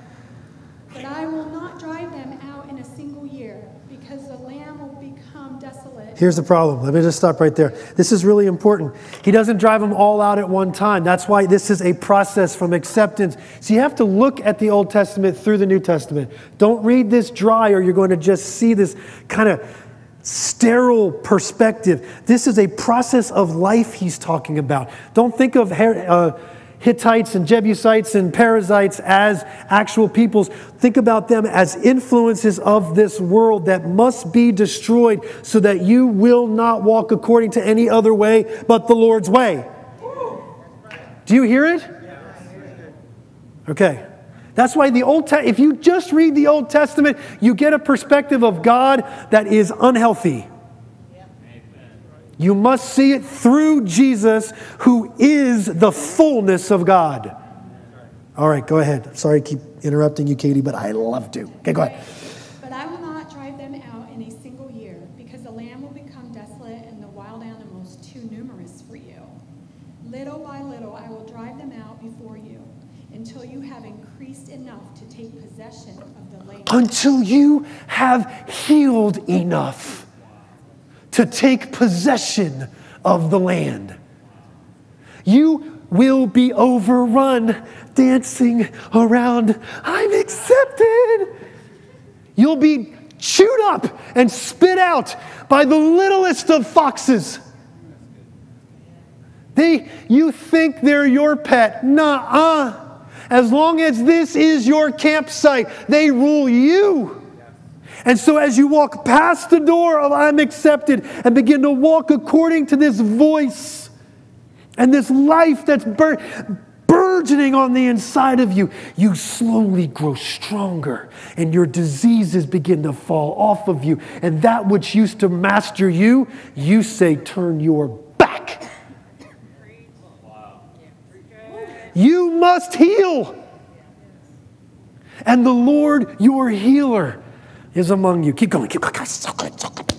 But I will not drive them out in a single year, because the land will become desolate. Here's the problem. Let me just stop right there. This is really important. He doesn't drive them all out at one time. That's why this is a process from acceptance. So you have to look at the Old Testament through the New Testament. Don't read this dry, or you're going to just see this kind of sterile perspective. This is a process of life he's talking about. Don't think of uh, Hittites and Jebusites and Perizzites as actual peoples. Think about them as influences of this world that must be destroyed so that you will not walk according to any other way but the Lord's way. Do you hear it? Okay. That's why the Old Te- if you just read the Old Testament, you get a perspective of God that is unhealthy. You must see it through Jesus, who is the fullness of God. All right, go ahead. Sorry to keep interrupting you, Katie, but I love to. Okay, go ahead. But I will not drive them out in a single year, because the land will become desolate and the wild animals too numerous for you. Little by little I will drive them out before you, until you have increased enough to take possession of the land. Until you have healed enough to take possession of the land. You will be overrun dancing around, I'm accepted. You'll be chewed up and spit out by the littlest of foxes. They, you think they're your pet. Nah, As long as this is your campsite, they rule you. And so, as you walk past the door of I'm accepted and begin to walk according to this voice and this life that's bur- burgeoning on the inside of you, you slowly grow stronger and your diseases begin to fall off of you. And that which used to master you, you say, turn your back. You must heal. And the Lord, your healer, is among you. Keep going. Keep going. So good. So good.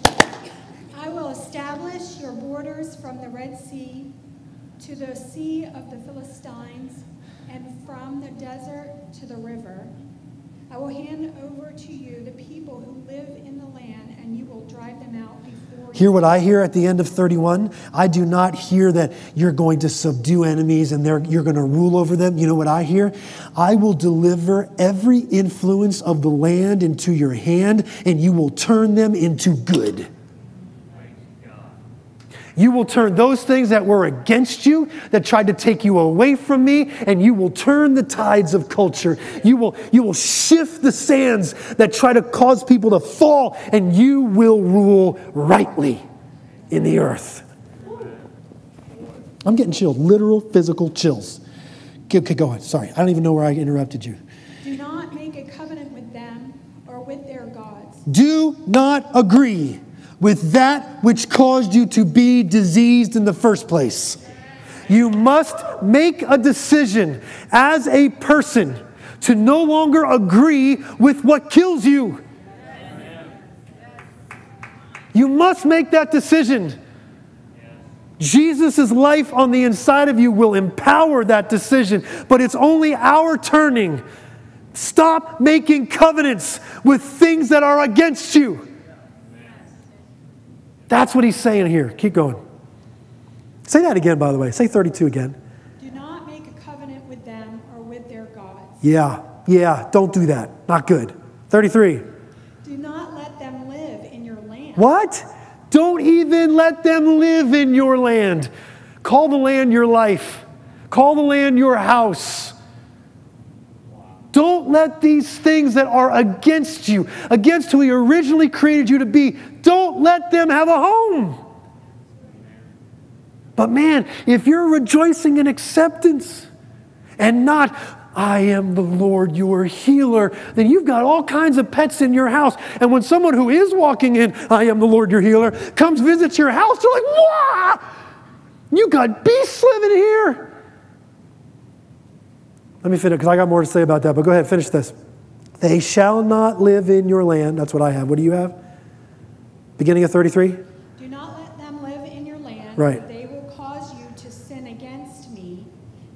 I will establish your borders from the Red Sea to the Sea of the Philistines and from the desert to the river. I will hand over to you the people who live in the land, and you will drive them out before Hear what I hear at the end of 31? I do not hear that you're going to subdue enemies and you're going to rule over them. You know what I hear? I will deliver every influence of the land into your hand, and you will turn them into good. You will turn those things that were against you, that tried to take you away from me, and you will turn the tides of culture. You will, you will shift the sands that try to cause people to fall, and you will rule rightly in the earth. I'm getting chilled, literal physical chills. Okay, go ahead. Sorry, I don't even know where I interrupted you. Do not make a covenant with them or with their gods. Do not agree with that which caused you to be diseased in the first place. You must make a decision as a person to no longer agree with what kills you. You must make that decision. Jesus' life on the inside of you will empower that decision, but it's only our turning. Stop making covenants with things that are against you. That's what he's saying here. Keep going. Say that again, by the way. Say 32 again. Do not make a covenant with them or with their gods. Yeah, yeah, don't do that. Not good. 33. Do not let them live in your land. What? Don't even let them live in your land. Call the land your life, call the land your house. Don't let these things that are against you, against who He originally created you to be, don't let them have a home. But man, if you're rejoicing in acceptance and not, I am the Lord your healer, then you've got all kinds of pets in your house. And when someone who is walking in, I am the Lord your healer, comes visits your house, they're like, wow, you got beasts living here. Let me finish because I got more to say about that, but go ahead, finish this. They shall not live in your land. That's what I have. What do you have? Beginning of 33? Do not let them live in your land. Right. They will cause you to sin against me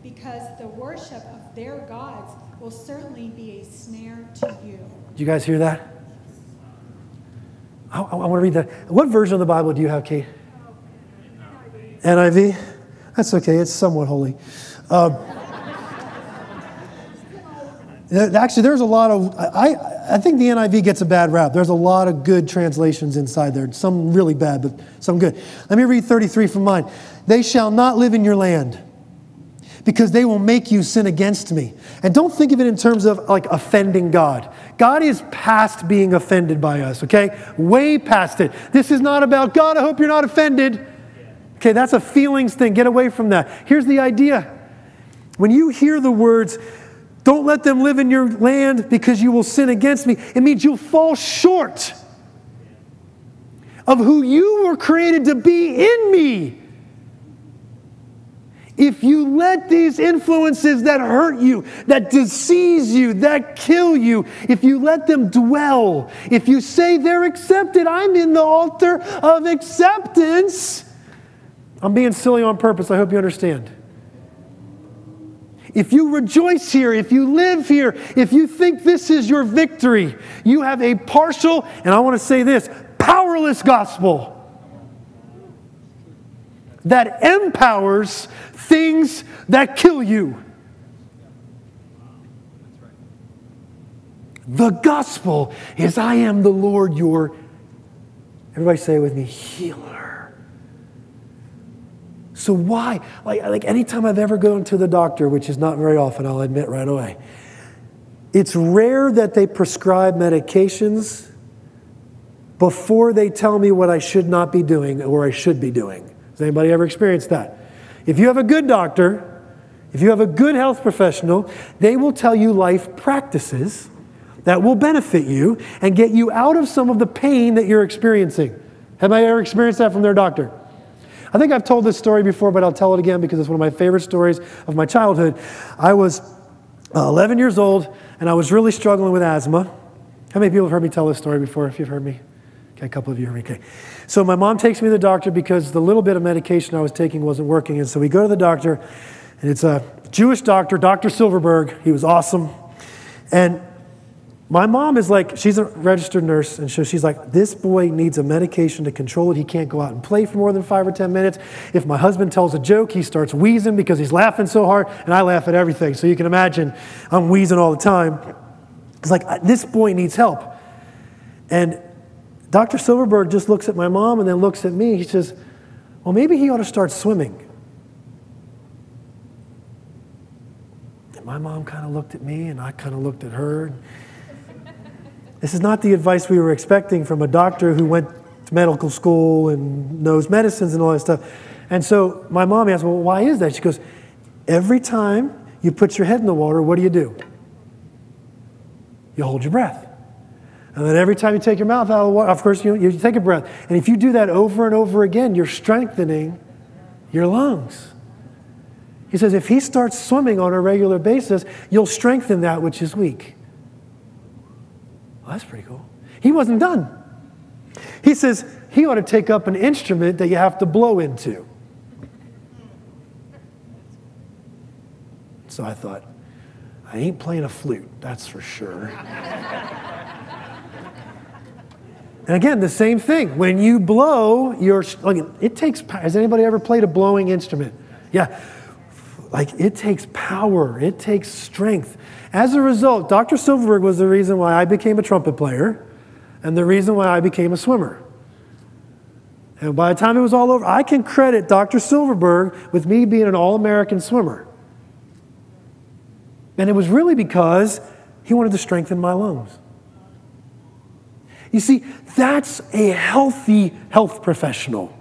because the worship of their gods will certainly be a snare to you. Do you guys hear that? I, I want to read that. What version of the Bible do you have, Kate? NIV? That's okay, it's somewhat holy. Um, actually, there's a lot of, I, I think the NIV gets a bad rap. There's a lot of good translations inside there, some really bad, but some good. Let me read 33 from mine. They shall not live in your land because they will make you sin against me. And don't think of it in terms of like offending God. God is past being offended by us, okay? Way past it. This is not about God, I hope you're not offended. Okay, that's a feelings thing. Get away from that. Here's the idea when you hear the words, don't let them live in your land because you will sin against me, it means you'll fall short of who you were created to be in me. If you let these influences that hurt you, that disease you, that kill you, if you let them dwell, if you say they're accepted, I'm in the altar of acceptance. I'm being silly on purpose. I hope you understand. If you rejoice here, if you live here, if you think this is your victory, you have a partial, and I want to say this powerless gospel that empowers things that kill you. The gospel is I am the Lord your, everybody say it with me, healer. So why? Like, like anytime I've ever gone to the doctor, which is not very often, I'll admit right away, it's rare that they prescribe medications before they tell me what I should not be doing or I should be doing. Has anybody ever experienced that? If you have a good doctor, if you have a good health professional, they will tell you life practices that will benefit you and get you out of some of the pain that you're experiencing. Have I ever experienced that from their doctor? I think I've told this story before, but I'll tell it again because it's one of my favorite stories of my childhood. I was uh, 11 years old and I was really struggling with asthma. How many people have heard me tell this story before, if you've heard me? Okay, a couple of you heard me. Okay. So my mom takes me to the doctor because the little bit of medication I was taking wasn't working. And so we go to the doctor, and it's a Jewish doctor, Dr. Silverberg. He was awesome. And my mom is like, she's a registered nurse, and so she's like, this boy needs a medication to control it. He can't go out and play for more than five or 10 minutes. If my husband tells a joke, he starts wheezing because he's laughing so hard, and I laugh at everything. So you can imagine I'm wheezing all the time. It's like, this boy needs help. And Dr. Silverberg just looks at my mom and then looks at me. He says, Well, maybe he ought to start swimming. And my mom kind of looked at me and I kind of looked at her. This is not the advice we were expecting from a doctor who went to medical school and knows medicines and all that stuff. And so my mom asked, Well, why is that? She goes, Every time you put your head in the water, what do you do? You hold your breath. And then every time you take your mouth out of the water, of course, you, you take a breath. And if you do that over and over again, you're strengthening your lungs. He says if he starts swimming on a regular basis, you'll strengthen that which is weak. That's pretty cool. He wasn't done. He says he ought to take up an instrument that you have to blow into. So I thought, I ain't playing a flute, that's for sure. And again, the same thing. When you blow, you're like it takes. Has anybody ever played a blowing instrument? Yeah, like it takes power. It takes strength. As a result, Dr. Silverberg was the reason why I became a trumpet player, and the reason why I became a swimmer. And by the time it was all over, I can credit Dr. Silverberg with me being an all-American swimmer. And it was really because he wanted to strengthen my lungs. You see, that's a healthy health professional.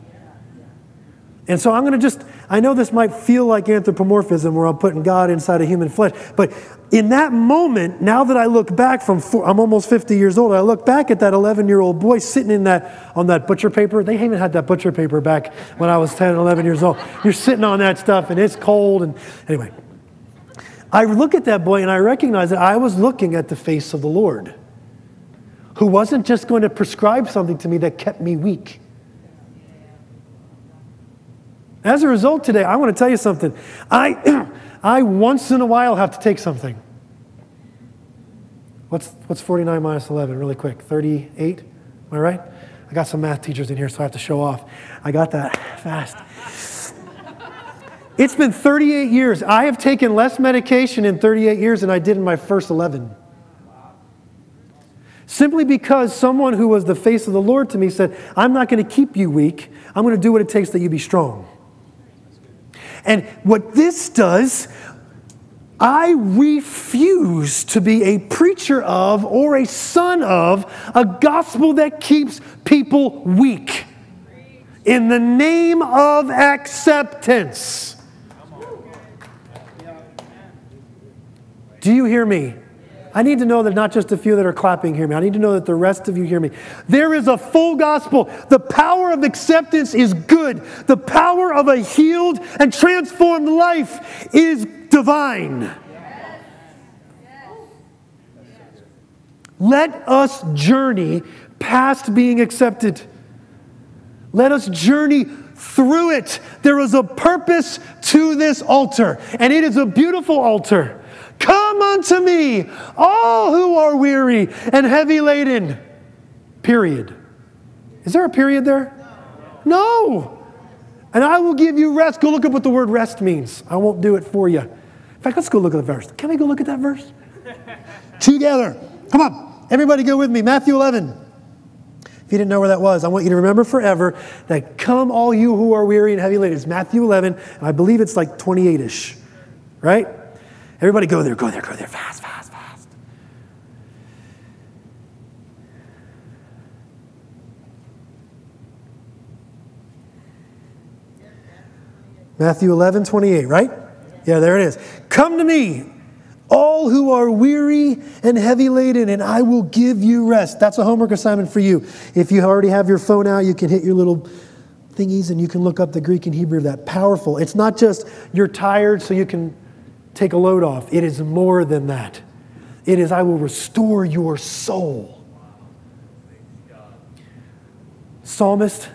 And so I'm going to just, I know this might feel like anthropomorphism where I'm putting God inside a human flesh, but in that moment, now that I look back from, four, I'm almost 50 years old, I look back at that 11 year old boy sitting in that, on that butcher paper. They even had that butcher paper back when I was 10 and 11 years old. You're sitting on that stuff and it's cold. And anyway, I look at that boy and I recognize that I was looking at the face of the Lord who wasn't just going to prescribe something to me that kept me weak. As a result, today, I want to tell you something. I, I once in a while have to take something. What's, what's 49 minus 11? Really quick. 38? Am I right? I got some math teachers in here, so I have to show off. I got that fast. It's been 38 years. I have taken less medication in 38 years than I did in my first 11. Simply because someone who was the face of the Lord to me said, I'm not going to keep you weak. I'm going to do what it takes that you be strong. And what this does, I refuse to be a preacher of or a son of a gospel that keeps people weak. In the name of acceptance. Do you hear me? I need to know that not just a few that are clapping hear me. I need to know that the rest of you hear me. There is a full gospel. The power of acceptance is good. The power of a healed and transformed life is divine. Let us journey past being accepted. Let us journey through it. There is a purpose to this altar, and it is a beautiful altar. Come unto me, all who are weary and heavy laden. Period. Is there a period there? No. And I will give you rest. Go look up what the word rest means. I won't do it for you. In fact, let's go look at the verse. Can we go look at that verse? Together. Come on. Everybody go with me. Matthew 11. If you didn't know where that was, I want you to remember forever that come all you who are weary and heavy laden. It's Matthew 11, and I believe it's like 28 ish, right? Everybody go there, go there, go there, fast, fast, fast. Matthew 11, 28, right? Yeah, there it is. Come to me, all who are weary and heavy laden, and I will give you rest. That's a homework assignment for you. If you already have your phone out, you can hit your little thingies and you can look up the Greek and Hebrew of that. Powerful. It's not just you're tired so you can take a load off. It is more than that. It is, I will restore your soul. Psalmist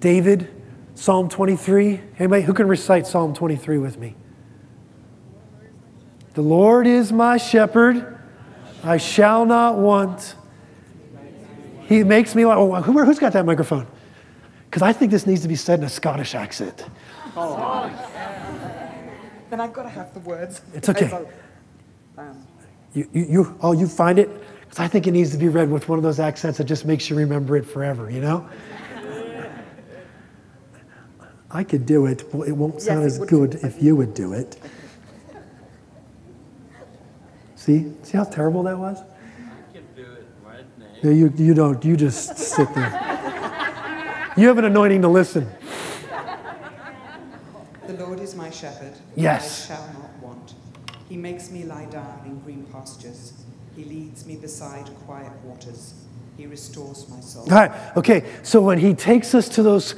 David, Psalm 23. Anybody who can recite Psalm 23 with me? The Lord is my shepherd, I shall not want. He makes me like, oh, who, who's got that microphone? Because I think this needs to be said in a Scottish accent. Oh, Then I've got to have the words. It's okay. Um, You, you, you, oh, you find it? Because I think it needs to be read with one of those accents that just makes you remember it forever, you know? I could do it, but it won't sound it as good if you would do it. See? See how terrible that was? I can do it right now. No, you, you don't. You just sit there. You have an anointing to listen. The Lord is my shepherd. Yes. I shall not want. He makes me lie down in green pastures. He leads me beside quiet waters. He restores my soul. All right. Okay. So when he takes us to those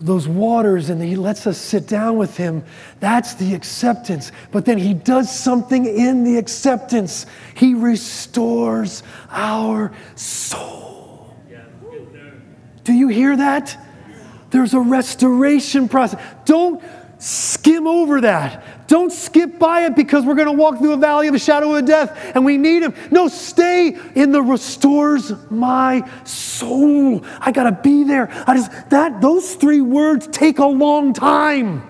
those waters and he lets us sit down with him, that's the acceptance. But then he does something in the acceptance. He restores our soul. Do you hear that? There's a restoration process. Don't skim over that. Don't skip by it because we're going to walk through a valley of a shadow of death and we need him. No, stay in the restores my soul. I got to be there. I just that those three words take a long time.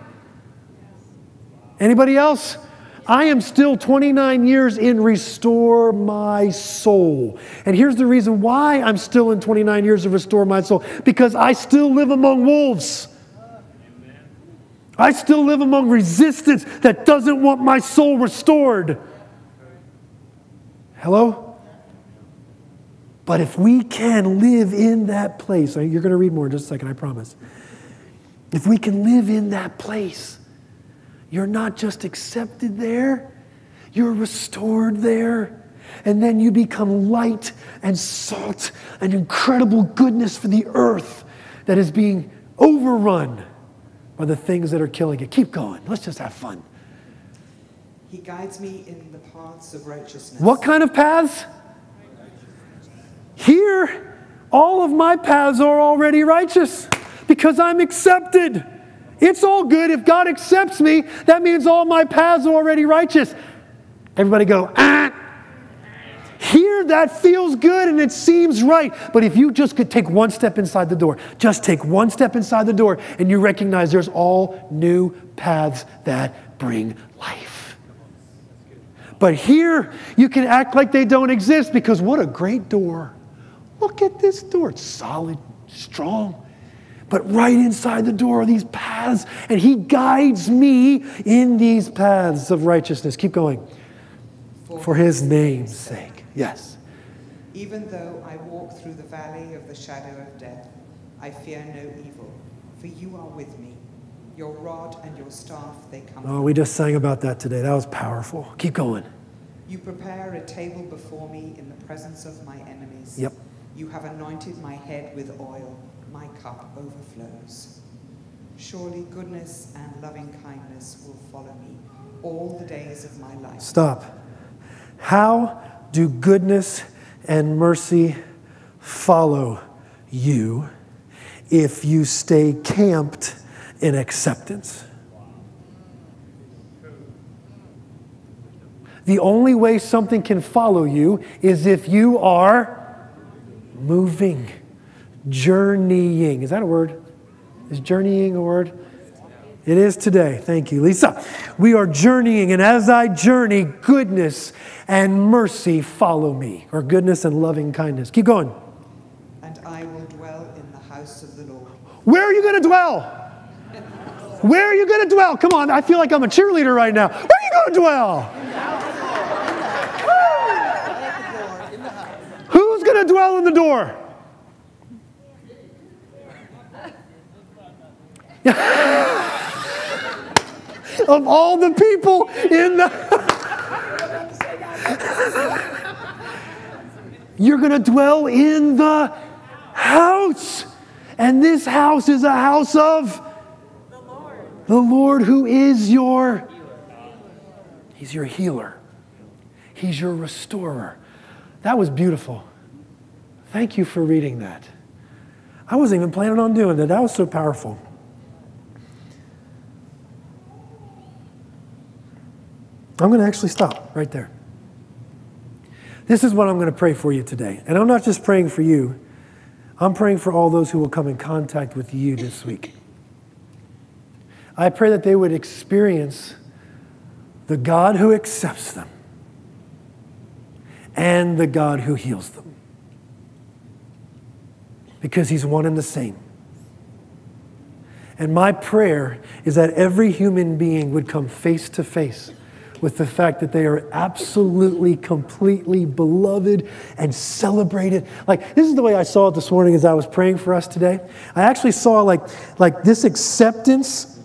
Anybody else? I am still 29 years in restore my soul. And here's the reason why I'm still in 29 years of restore my soul because I still live among wolves. I still live among resistance that doesn't want my soul restored. Hello? But if we can live in that place, you're going to read more in just a second, I promise. If we can live in that place, you're not just accepted there, you're restored there. And then you become light and salt and incredible goodness for the earth that is being overrun by the things that are killing it. Keep going. Let's just have fun. He guides me in the paths of righteousness. What kind of paths? Here, all of my paths are already righteous because I'm accepted. It's all good. If God accepts me, that means all my paths are already righteous. Everybody go, ah. Here, that feels good and it seems right. But if you just could take one step inside the door, just take one step inside the door, and you recognize there's all new paths that bring life. But here, you can act like they don't exist because what a great door. Look at this door. It's solid, strong. But right inside the door are these paths, and He guides me in these paths of righteousness. Keep going. For His name's sake. Yes. Even though I walk through the valley of the shadow of death, I fear no evil, for you are with me. Your rod and your staff, they comfort Oh, we just sang about that today. That was powerful. Keep going. You prepare a table before me in the presence of my enemies. Yep. You have anointed my head with oil. My cup overflows. Surely goodness and loving kindness will follow me all the days of my life. Stop. How do goodness and mercy follow you if you stay camped in acceptance? The only way something can follow you is if you are moving, journeying. Is that a word? Is journeying a word? It is today. Thank you, Lisa. We are journeying, and as I journey, goodness and mercy follow me, or goodness and loving kindness. Keep going. And I will dwell in the house of the Lord. Where are you going to dwell? Where are you going to dwell? Come on, I feel like I'm a cheerleader right now. Where are you going to dwell? Who's going to dwell in the door? of all the people in the. You're going to dwell in the house. And this house is a house of the Lord. The Lord who is your He's your healer. He's your restorer. That was beautiful. Thank you for reading that. I wasn't even planning on doing that. That was so powerful. I'm going to actually stop right there. This is what I'm going to pray for you today. And I'm not just praying for you, I'm praying for all those who will come in contact with you this week. I pray that they would experience the God who accepts them and the God who heals them. Because he's one and the same. And my prayer is that every human being would come face to face with the fact that they are absolutely, completely beloved and celebrated. Like, this is the way I saw it this morning as I was praying for us today. I actually saw like, like this acceptance.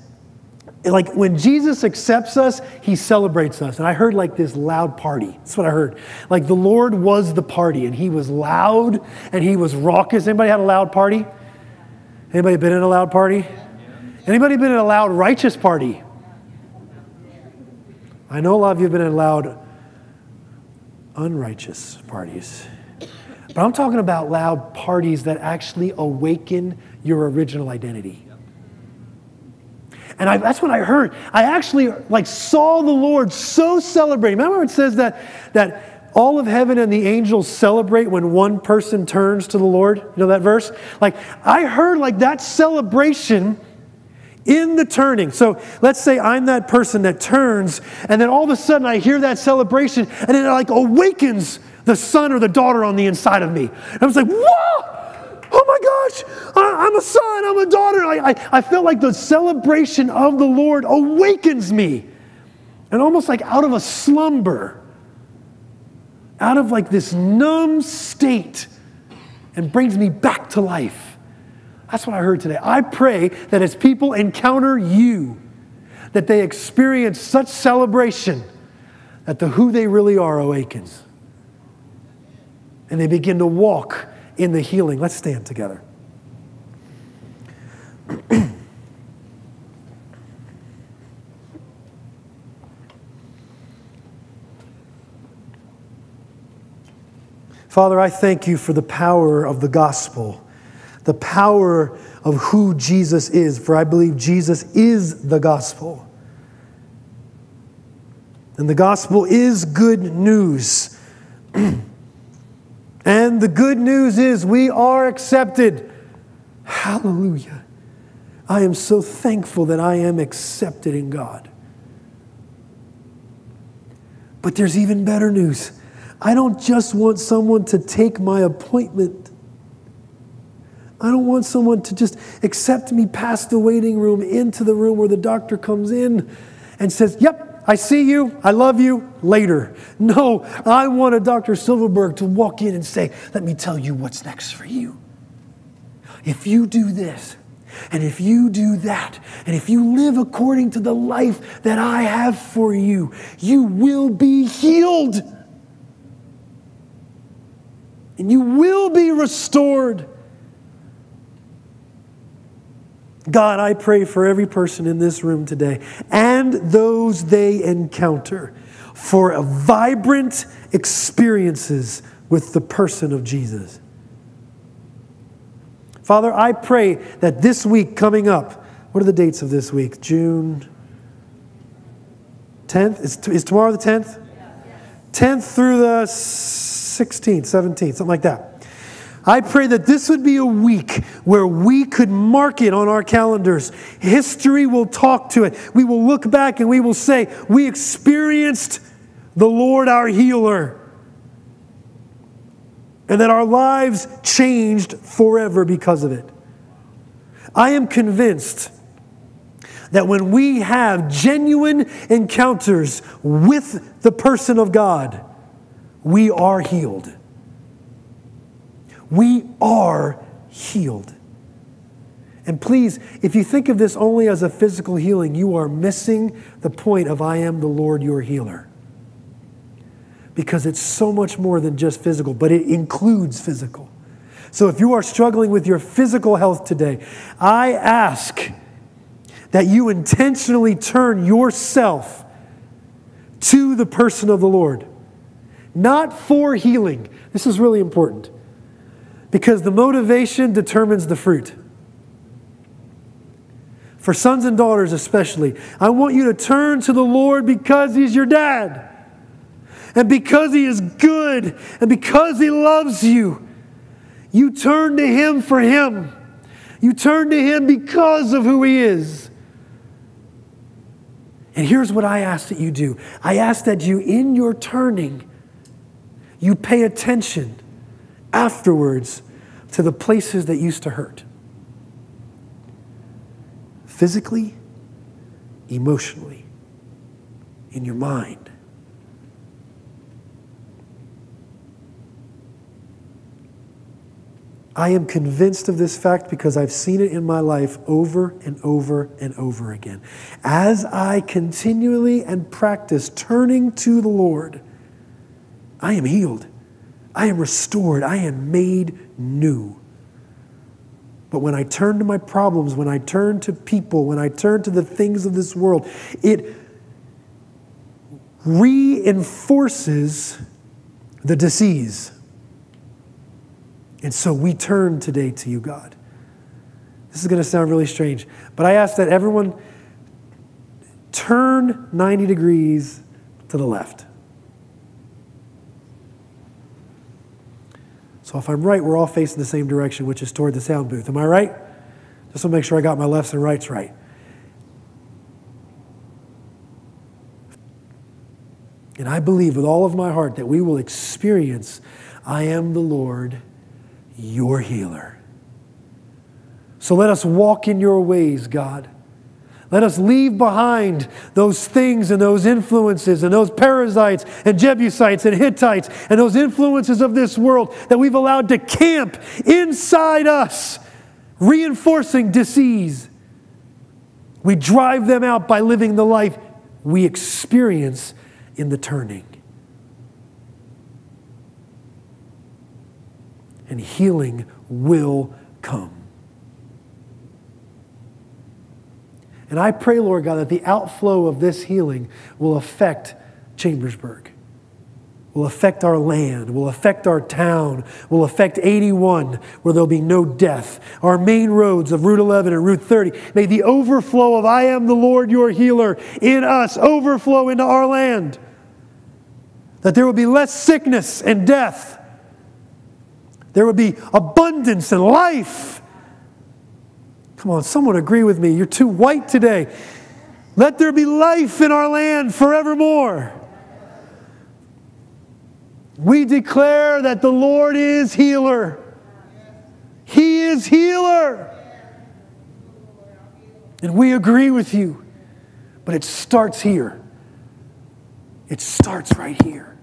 Like when Jesus accepts us, he celebrates us. And I heard like this loud party. That's what I heard. Like the Lord was the party and he was loud and he was raucous. Anybody had a loud party? Anybody been in a loud party? Anybody been in a loud righteous party? I know a lot of you have been loud, unrighteous parties. But I'm talking about loud parties that actually awaken your original identity. And I, that's what I heard. I actually like saw the Lord so celebrating. Remember it says that, that all of heaven and the angels celebrate when one person turns to the Lord? You know that verse? Like I heard like that celebration in the turning. So let's say I'm that person that turns, and then all of a sudden I hear that celebration, and it like awakens the son or the daughter on the inside of me. And I was like, whoa! Oh my gosh, I, am a son, I'm a daughter. I, I, I felt like the celebration of the Lord awakens me. And almost like out of a slumber, out of like this numb state, and brings me back to life. That's what I heard today. I pray that as people encounter you, that they experience such celebration that the who they really are awakens. And they begin to walk in the healing. Let's stand together. Father, I thank you for the power of the gospel the power of who Jesus is, for I believe Jesus is the gospel. And the gospel is good news. And the good news is we are accepted. Hallelujah. I am so thankful that I am accepted in God. But there's even better news. I don't just want someone to take my appointment. I don't want someone to just accept me past the waiting room into the room where the doctor comes in and says, Yep, I see you, I love you, later. No, I want a Dr. Silverberg to walk in and say, Let me tell you what's next for you. If you do this, and if you do that, and if you live according to the life that I have for you, you will be healed. And you will be restored. God, I pray for every person in this room today and those they encounter for a vibrant experiences with the person of Jesus. Father, I pray that this week coming up, what are the dates of this week? June 10th? Is, is tomorrow the 10th? 10th through the 16th, 17th, something like that. I pray that this would be a week where we could mark it on our calendars. History will talk to it. We will look back and we will say, We experienced the Lord our healer. And that our lives changed forever because of it. I am convinced that when we have genuine encounters with the person of God, we are healed. We are healed. And please, if you think of this only as a physical healing, you are missing the point of I am the Lord your healer. Because it's so much more than just physical, but it includes physical. So if you are struggling with your physical health today, I ask that you intentionally turn yourself to the person of the Lord, not for healing. This is really important because the motivation determines the fruit. For sons and daughters, especially, I want you to turn to the Lord because He's your dad. And because He is good and because He loves you, you turn to Him for Him. You turn to Him because of who He is. And here's what I ask that you do I ask that you, in your turning, you pay attention afterwards to the places that used to hurt physically, emotionally, in your mind. I am convinced of this fact because I've seen it in my life over and over and over again. As I continually and practice turning to the Lord, I am healed. I am restored. I am made new. But when I turn to my problems, when I turn to people, when I turn to the things of this world, it reinforces the disease. And so we turn today to you, God. This is going to sound really strange, but I ask that everyone turn 90 degrees to the left. So if I'm right, we're all facing the same direction, which is toward the sound booth. Am I right? Just to make sure I got my lefts and rights right. And I believe with all of my heart that we will experience I am the Lord, your healer. So let us walk in your ways, God. Let us leave behind those things and those influences and those parasites and Jebusites and Hittites and those influences of this world that we've allowed to camp inside us, reinforcing disease. We drive them out by living the life we experience in the turning. And healing will come. And I pray, Lord God, that the outflow of this healing will affect Chambersburg, will affect our land, will affect our town, will affect 81, where there'll be no death. Our main roads of Route 11 and Route 30. May the overflow of I am the Lord your healer in us overflow into our land. That there will be less sickness and death There would be abundance and life. Come on, someone agree with me. You're too white today. Let there be life in our land forevermore. We declare that the Lord is healer. He is healer. And we agree with you. But it starts here. It starts right here.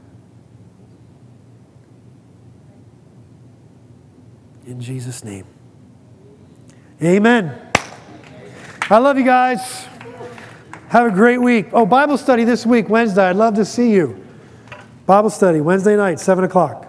In Jesus' name. Amen. I love you guys. Have a great week. Oh, Bible study this week, Wednesday. I'd love to see you. Bible study, Wednesday night, 7 o'clock.